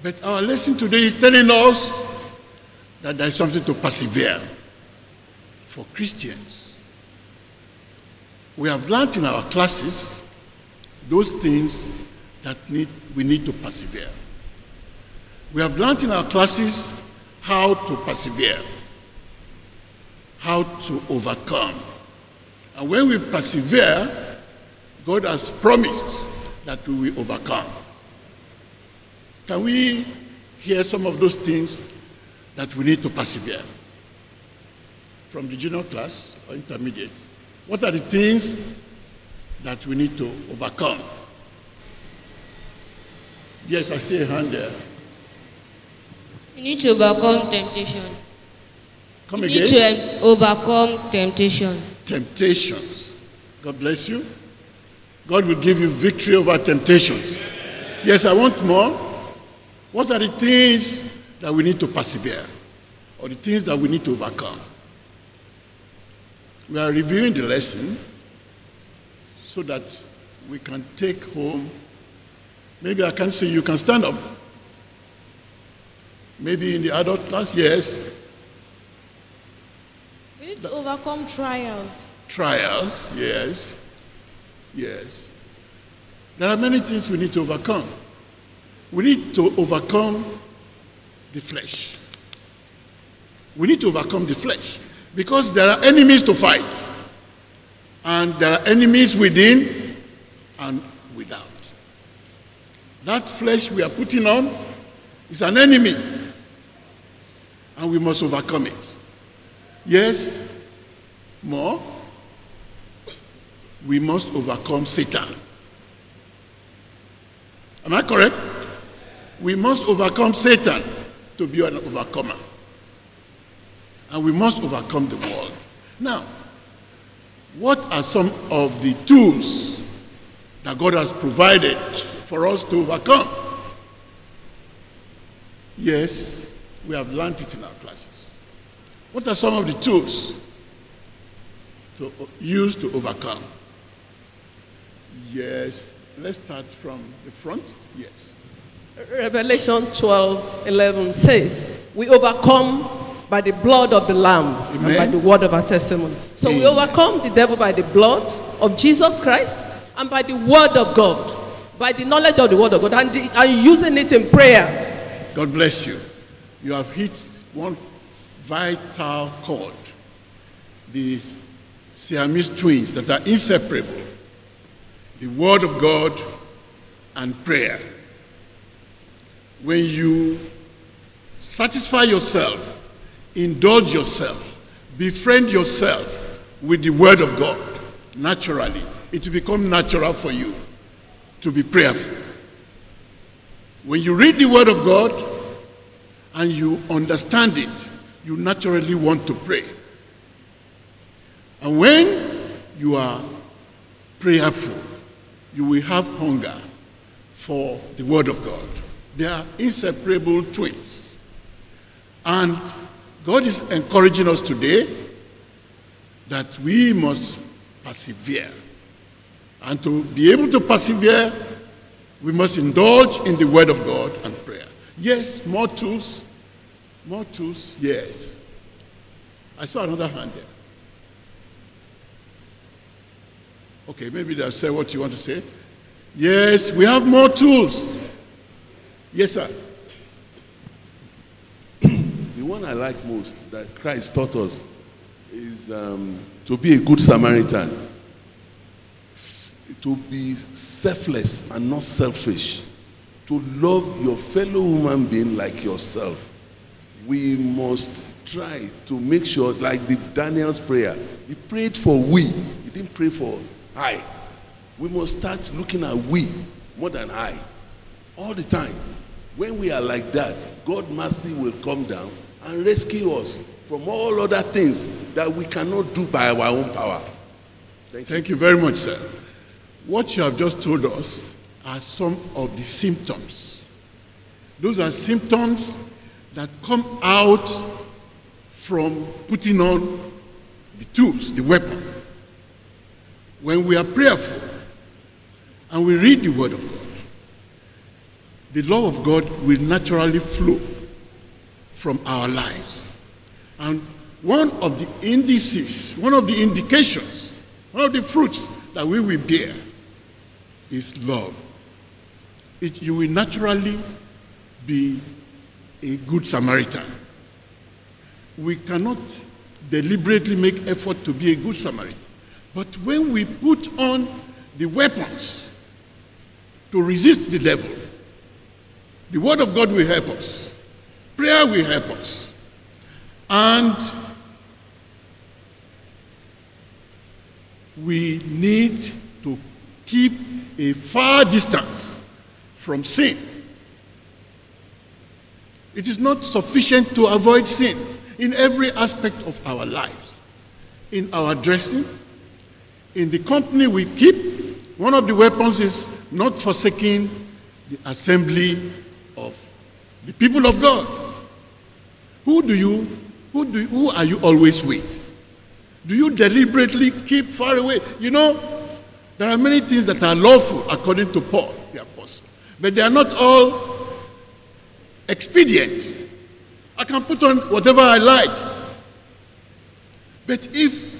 But our lesson today is telling us that there is something to persevere for Christians. We have learned in our classes those things that need, we need to persevere. We have learned in our classes how to persevere, how to overcome. And when we persevere, God has promised that we will overcome. Can we hear some of those things that we need to persevere? From the junior class or intermediate? What are the things that we need to overcome? Yes, I see a hand there. You need to overcome temptation. Come you again. need to overcome temptation. Temptations. God bless you. God will give you victory over temptations. Yes, I want more. What are the things that we need to persevere? Or the things that we need to overcome? We are reviewing the lesson so that we can take home. Maybe I can say you can stand up. Maybe in the adult class, yes. We need to overcome trials. Trials, yes. Yes. There are many things we need to overcome. We need to overcome the flesh. We need to overcome the flesh because there are enemies to fight. And there are enemies within and without. That flesh we are putting on is an enemy. And we must overcome it. Yes, more. We must overcome Satan. Am I correct? We must overcome Satan to be an overcomer. And we must overcome the world. Now, what are some of the tools that God has provided for us to overcome? Yes, we have learned it in our classes. What are some of the tools to use to overcome? Yes, let's start from the front. Yes. Revelation 12 11 says, We overcome by the blood of the Lamb and by the word of our testimony. So we overcome the devil by the blood of Jesus Christ and by the word of God, by the knowledge of the word of God, and, the, and using it in prayers. God bless you. You have hit one vital chord. The Siamese twins that are inseparable. The Word of God and prayer. When you satisfy yourself, indulge yourself, befriend yourself with the Word of God, naturally, it will become natural for you to be prayerful. When you read the Word of God and you understand it, you naturally want to pray. And when you are prayerful, you will have hunger for the Word of God. They are inseparable twins. And God is encouraging us today that we must persevere. And to be able to persevere, we must indulge in the Word of God and prayer. Yes, more tools. More tools, yes. I saw another hand there. Okay, maybe they'll say what you want to say. Yes, we have more tools. Yes, sir. The one I like most that Christ taught us is um, to be a good Samaritan, to be selfless and not selfish, to love your fellow human being like yourself. We must try to make sure, like the Daniel's prayer, he prayed for we, he didn't pray for I. We must start looking at we more than I all the time. When we are like that, God mercy will come down and rescue us from all other things that we cannot do by our own power. Thank, Thank you very much, sir. What you have just told us are some of the symptoms. Those are symptoms that come out from putting on the tools, the weapon. When we are prayerful and we read the Word of God, the love of God will naturally flow from our lives. And one of the indices, one of the indications, one of the fruits that we will bear is love. It, you will naturally be a good Samaritan. We cannot deliberately make effort to be a good Samaritan. But when we put on the weapons to resist the devil, the Word of God will help us. Prayer will help us. And we need to keep a far distance from sin. It is not sufficient to avoid sin in every aspect of our lives. In our dressing, in the company we keep, one of the weapons is not forsaking the assembly of the people of God. Who do you, who do, who are you always with? Do you deliberately keep far away? You know, there are many things that are lawful according to Paul, the apostle, but they are not all expedient. I can put on whatever I like. But if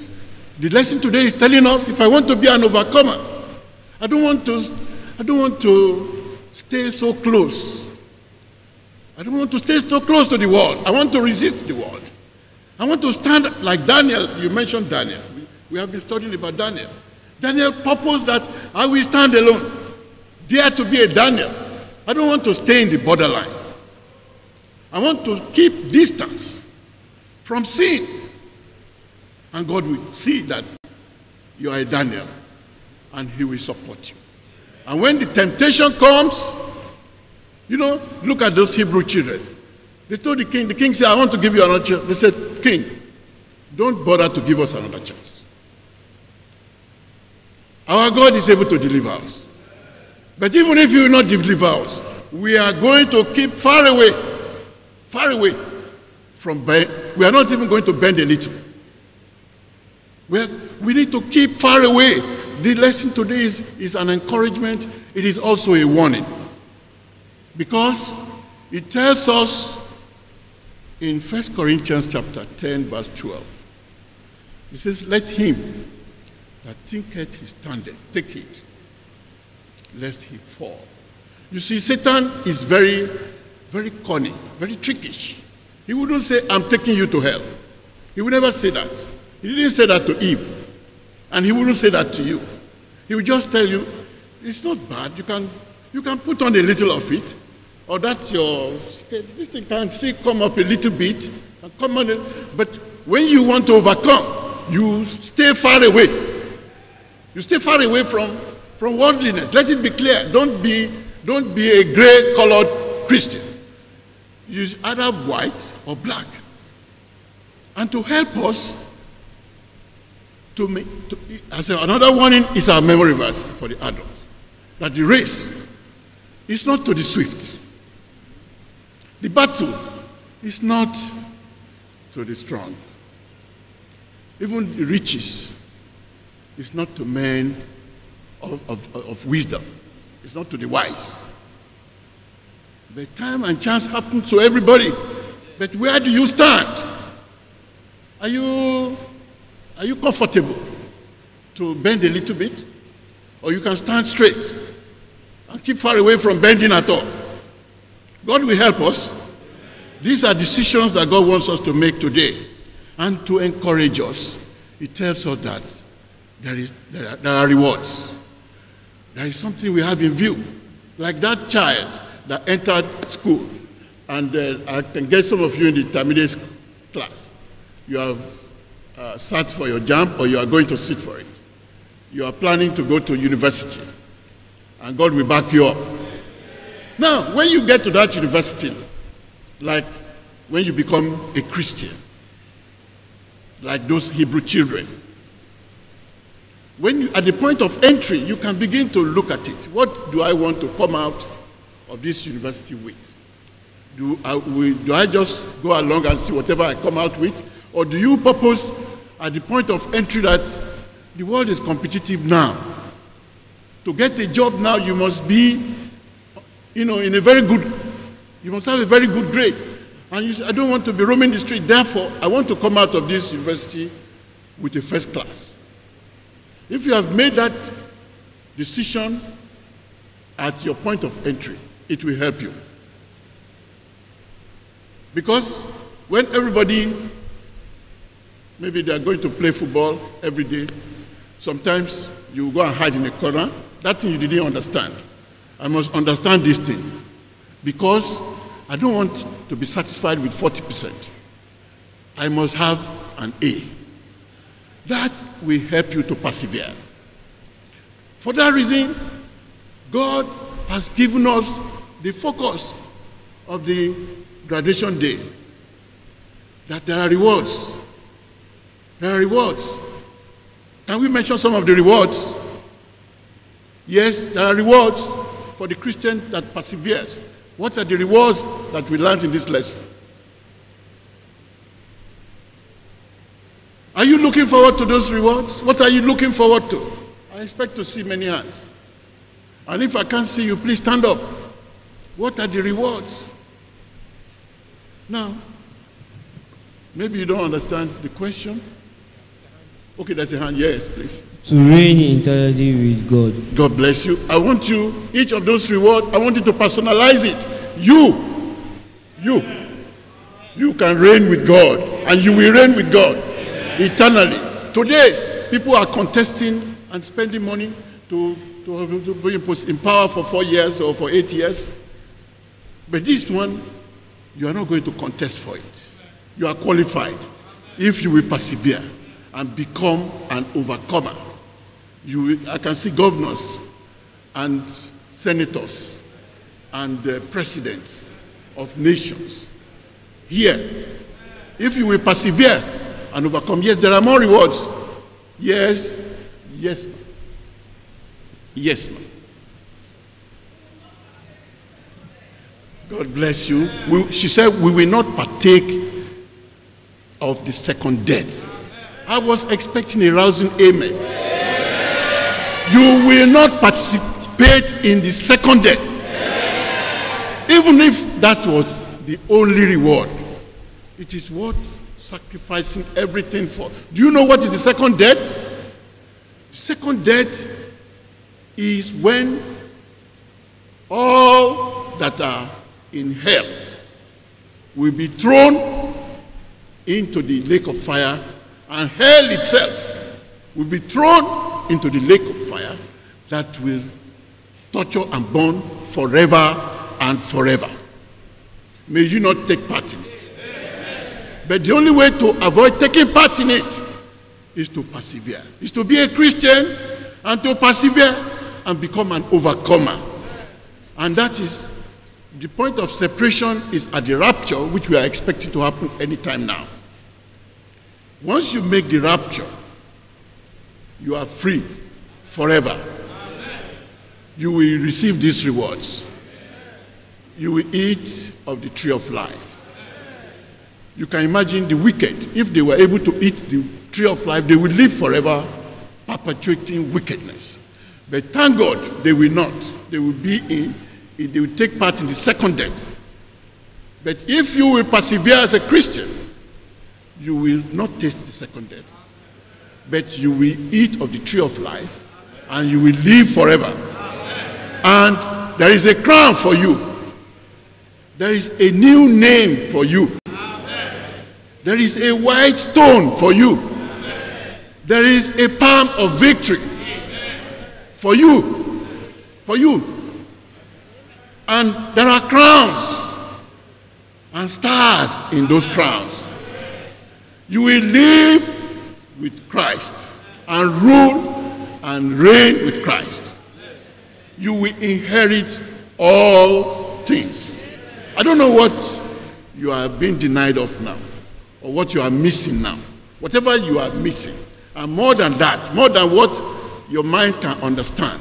the lesson today is telling us if I want to be an overcomer, I don't want to I don't want to stay so close. I don't want to stay so close to the world. I want to resist the world. I want to stand like Daniel. You mentioned Daniel. We, have been studying about Daniel. Daniel proposed that I will stand alone. Dare to be a Daniel. I don't want to stay in the borderline. I want to keep distance from sin. And God will see that you are a Daniel and he will support you. And when the temptation comes, you know, look at those Hebrew children. They told the king, the king said, I want to give you another chance. They said, King, don't bother to give us another chance. Our God is able to deliver us. But even if you will not deliver us, we are going to keep far away far away from bend. We are not even going to bend a little. Well, we need to keep far away. The lesson today is, is an encouragement. It is also a warning. Because it tells us in 1 Corinthians chapter 10, verse 12. It says, Let him that thinketh he standeth take it, lest he fall. You see, Satan is very, very cunning, very trickish. He wouldn't say, I'm taking you to hell. He would never say that. He didn't say that to Eve. And he wouldn't say that to you. He would just tell you, it's not bad. You can, you can put on a little of it. Oh, or that your this thing can see come up a little bit. and Come on, but when you want to overcome, you stay far away. You stay far away from, from worldliness. Let it be clear. Don't be, don't be a gray colored Christian. Use either white or black. And to help us, to make, to, as another warning is our memory verse for the adults that the race is not to the swift. The battle is not to the strong. Even the riches is not to men of, of, of wisdom. It's not to the wise. But time and chance happen to everybody. But where do you stand? Are you, are you comfortable to bend a little bit? Or you can stand straight and keep far away from bending at all. God will help us. These are decisions that God wants us to make today and to encourage us. He tells us that there, is, there, are, there are rewards. There is something we have in view. Like that child that entered school, and uh, I can get some of you in the intermediate class. You have uh, sat for your JAMB or you are going to sit for it. You are planning to go to university, and God will back you up. Now, when you get to that university, like when you become a Christian, like those Hebrew children, when you, at the point of entry, you can begin to look at it. What do I want to come out of this university with? Do I, do I just go along and see whatever I come out with? Or do you purpose at the point of entry that the world is competitive now? To get a job now, you must be, you know, in a very good, you must have a very good grade. And you say, I don't want to be roaming the street. Therefore, I want to come out of this university with a first class. If you have made that decision at your point of entry, it will help you. Because when everybody, maybe they are going to play football every day, sometimes you go and hide in a corner. That thing you didn't understand. I must understand this thing. Because I don't want to be satisfied with 40%. I must have an A. That will help you to persevere. For that reason, God has given us the focus of the graduation day. That there are rewards. There are rewards. Can we mention some of the rewards? Yes, there are rewards for the Christian that perseveres. What are the rewards that we learned in this lesson? Are you looking forward to those rewards? What are you looking forward to? I expect to see many hands. And if I can't see you, please stand up. What are the rewards? Now, maybe you don't understand the question. Okay, there's a hand. Yes, please. To reign entirely with God. God bless you. I want you, each of those rewards, I want you to personalize it. You, you, you can reign with God, and you will reign with God eternally. Today, people are contesting and spending money to, to, to be in in power for four years or for eight years. But this one, you are not going to contest for it. You are qualified if you will persevere and become an overcomer. You, I can see governors and senators and uh, presidents of nations here. If you will persevere and overcome, yes, there are more rewards. Yes, yes, ma'am. yes, ma'am. God bless you. We, she said, We will not partake of the second death. I was expecting a rousing amen. You will not participate in the second death. Even if that was the only reward, it is worth sacrificing everything for. Do you know what is the second death? The second death is when all that are in hell will be thrown into the lake of fire, and hell itself will be thrown into the lake of fire that will torture and burn forever and forever. May you not take part in it. But the only way to avoid taking part in it is to persevere, is to be a Christian and to persevere and become an overcomer. And that is the point of separation is at the rapture, which we are expecting to happen anytime now. Once you make the rapture, you are free forever. You will receive these rewards. You will eat of the tree of life. You can imagine the wicked, if they were able to eat the tree of life, they will live forever perpetuating wickedness. But thank God they will not. They will be in, they will take part in the second death. But if you will persevere as a Christian, you will not taste the second death. But you will eat of the tree of life and you will live forever. And there is a crown for you. There is a new name for you. There is a white stone for you. There is a palm of victory for you. For you. And there are crowns and stars in those crowns. You will live with Christ and rule and reign with Christ. You will inherit all things. I don't know what you are being denied of now or what you are missing now. Whatever you are missing, and more than that, more than what your mind can understand,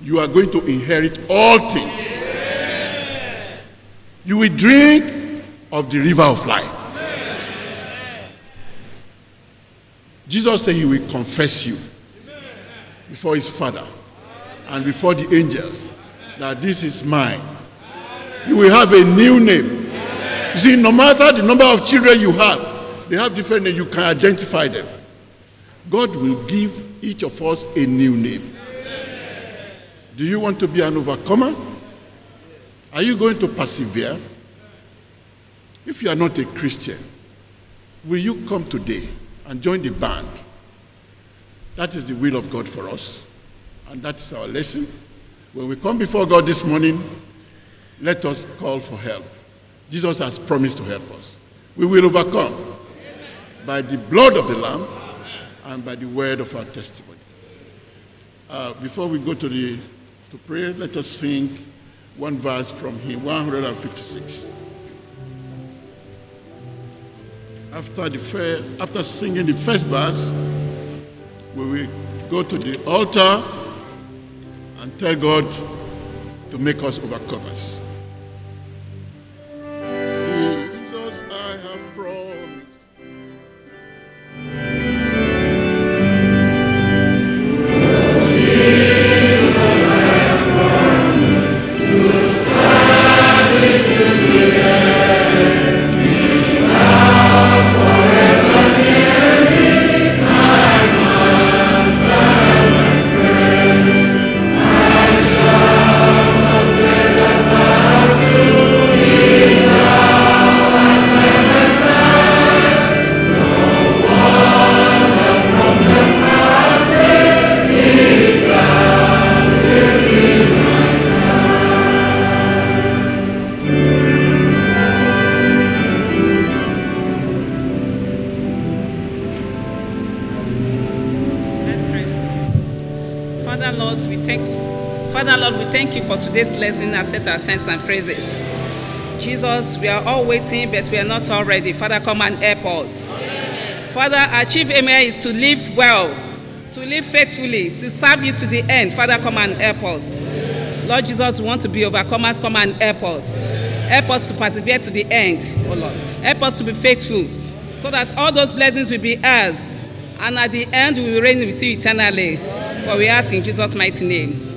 you are going to inherit all things. You will drink of the river of life. Jesus said he will confess you before his father and before the angels that this is mine. You will have a new name. You see, no matter the number of children you have, they have different names. You can identify them. God will give each of us a new name. Do you want to be an overcomer? Are you going to persevere? If you are not a Christian, will you come today and join the band? That is the will of God for us. And that is our lesson. When we come before God this morning, let us call for help. Jesus has promised to help us. We will overcome by the blood of the Lamb and by the word of our testimony. Uh, before we go to the to pray, let us sing one verse from hymn 156. After the fir- after singing the first verse, we will go to the altar and tell God to make us overcomers. Today's lesson set our thanks and praises. Jesus, we are all waiting, but we are not all ready. Father, come and help us. Father, our chief aim is to live well, to live faithfully, to serve you to the end. Father, come and help us. Lord Jesus, we want to be overcomers. Come and help us. Help us to persevere to the end, oh Lord. Help us to be faithful so that all those blessings will be ours. And at the end, we will reign with you eternally. For we ask in Jesus' mighty name.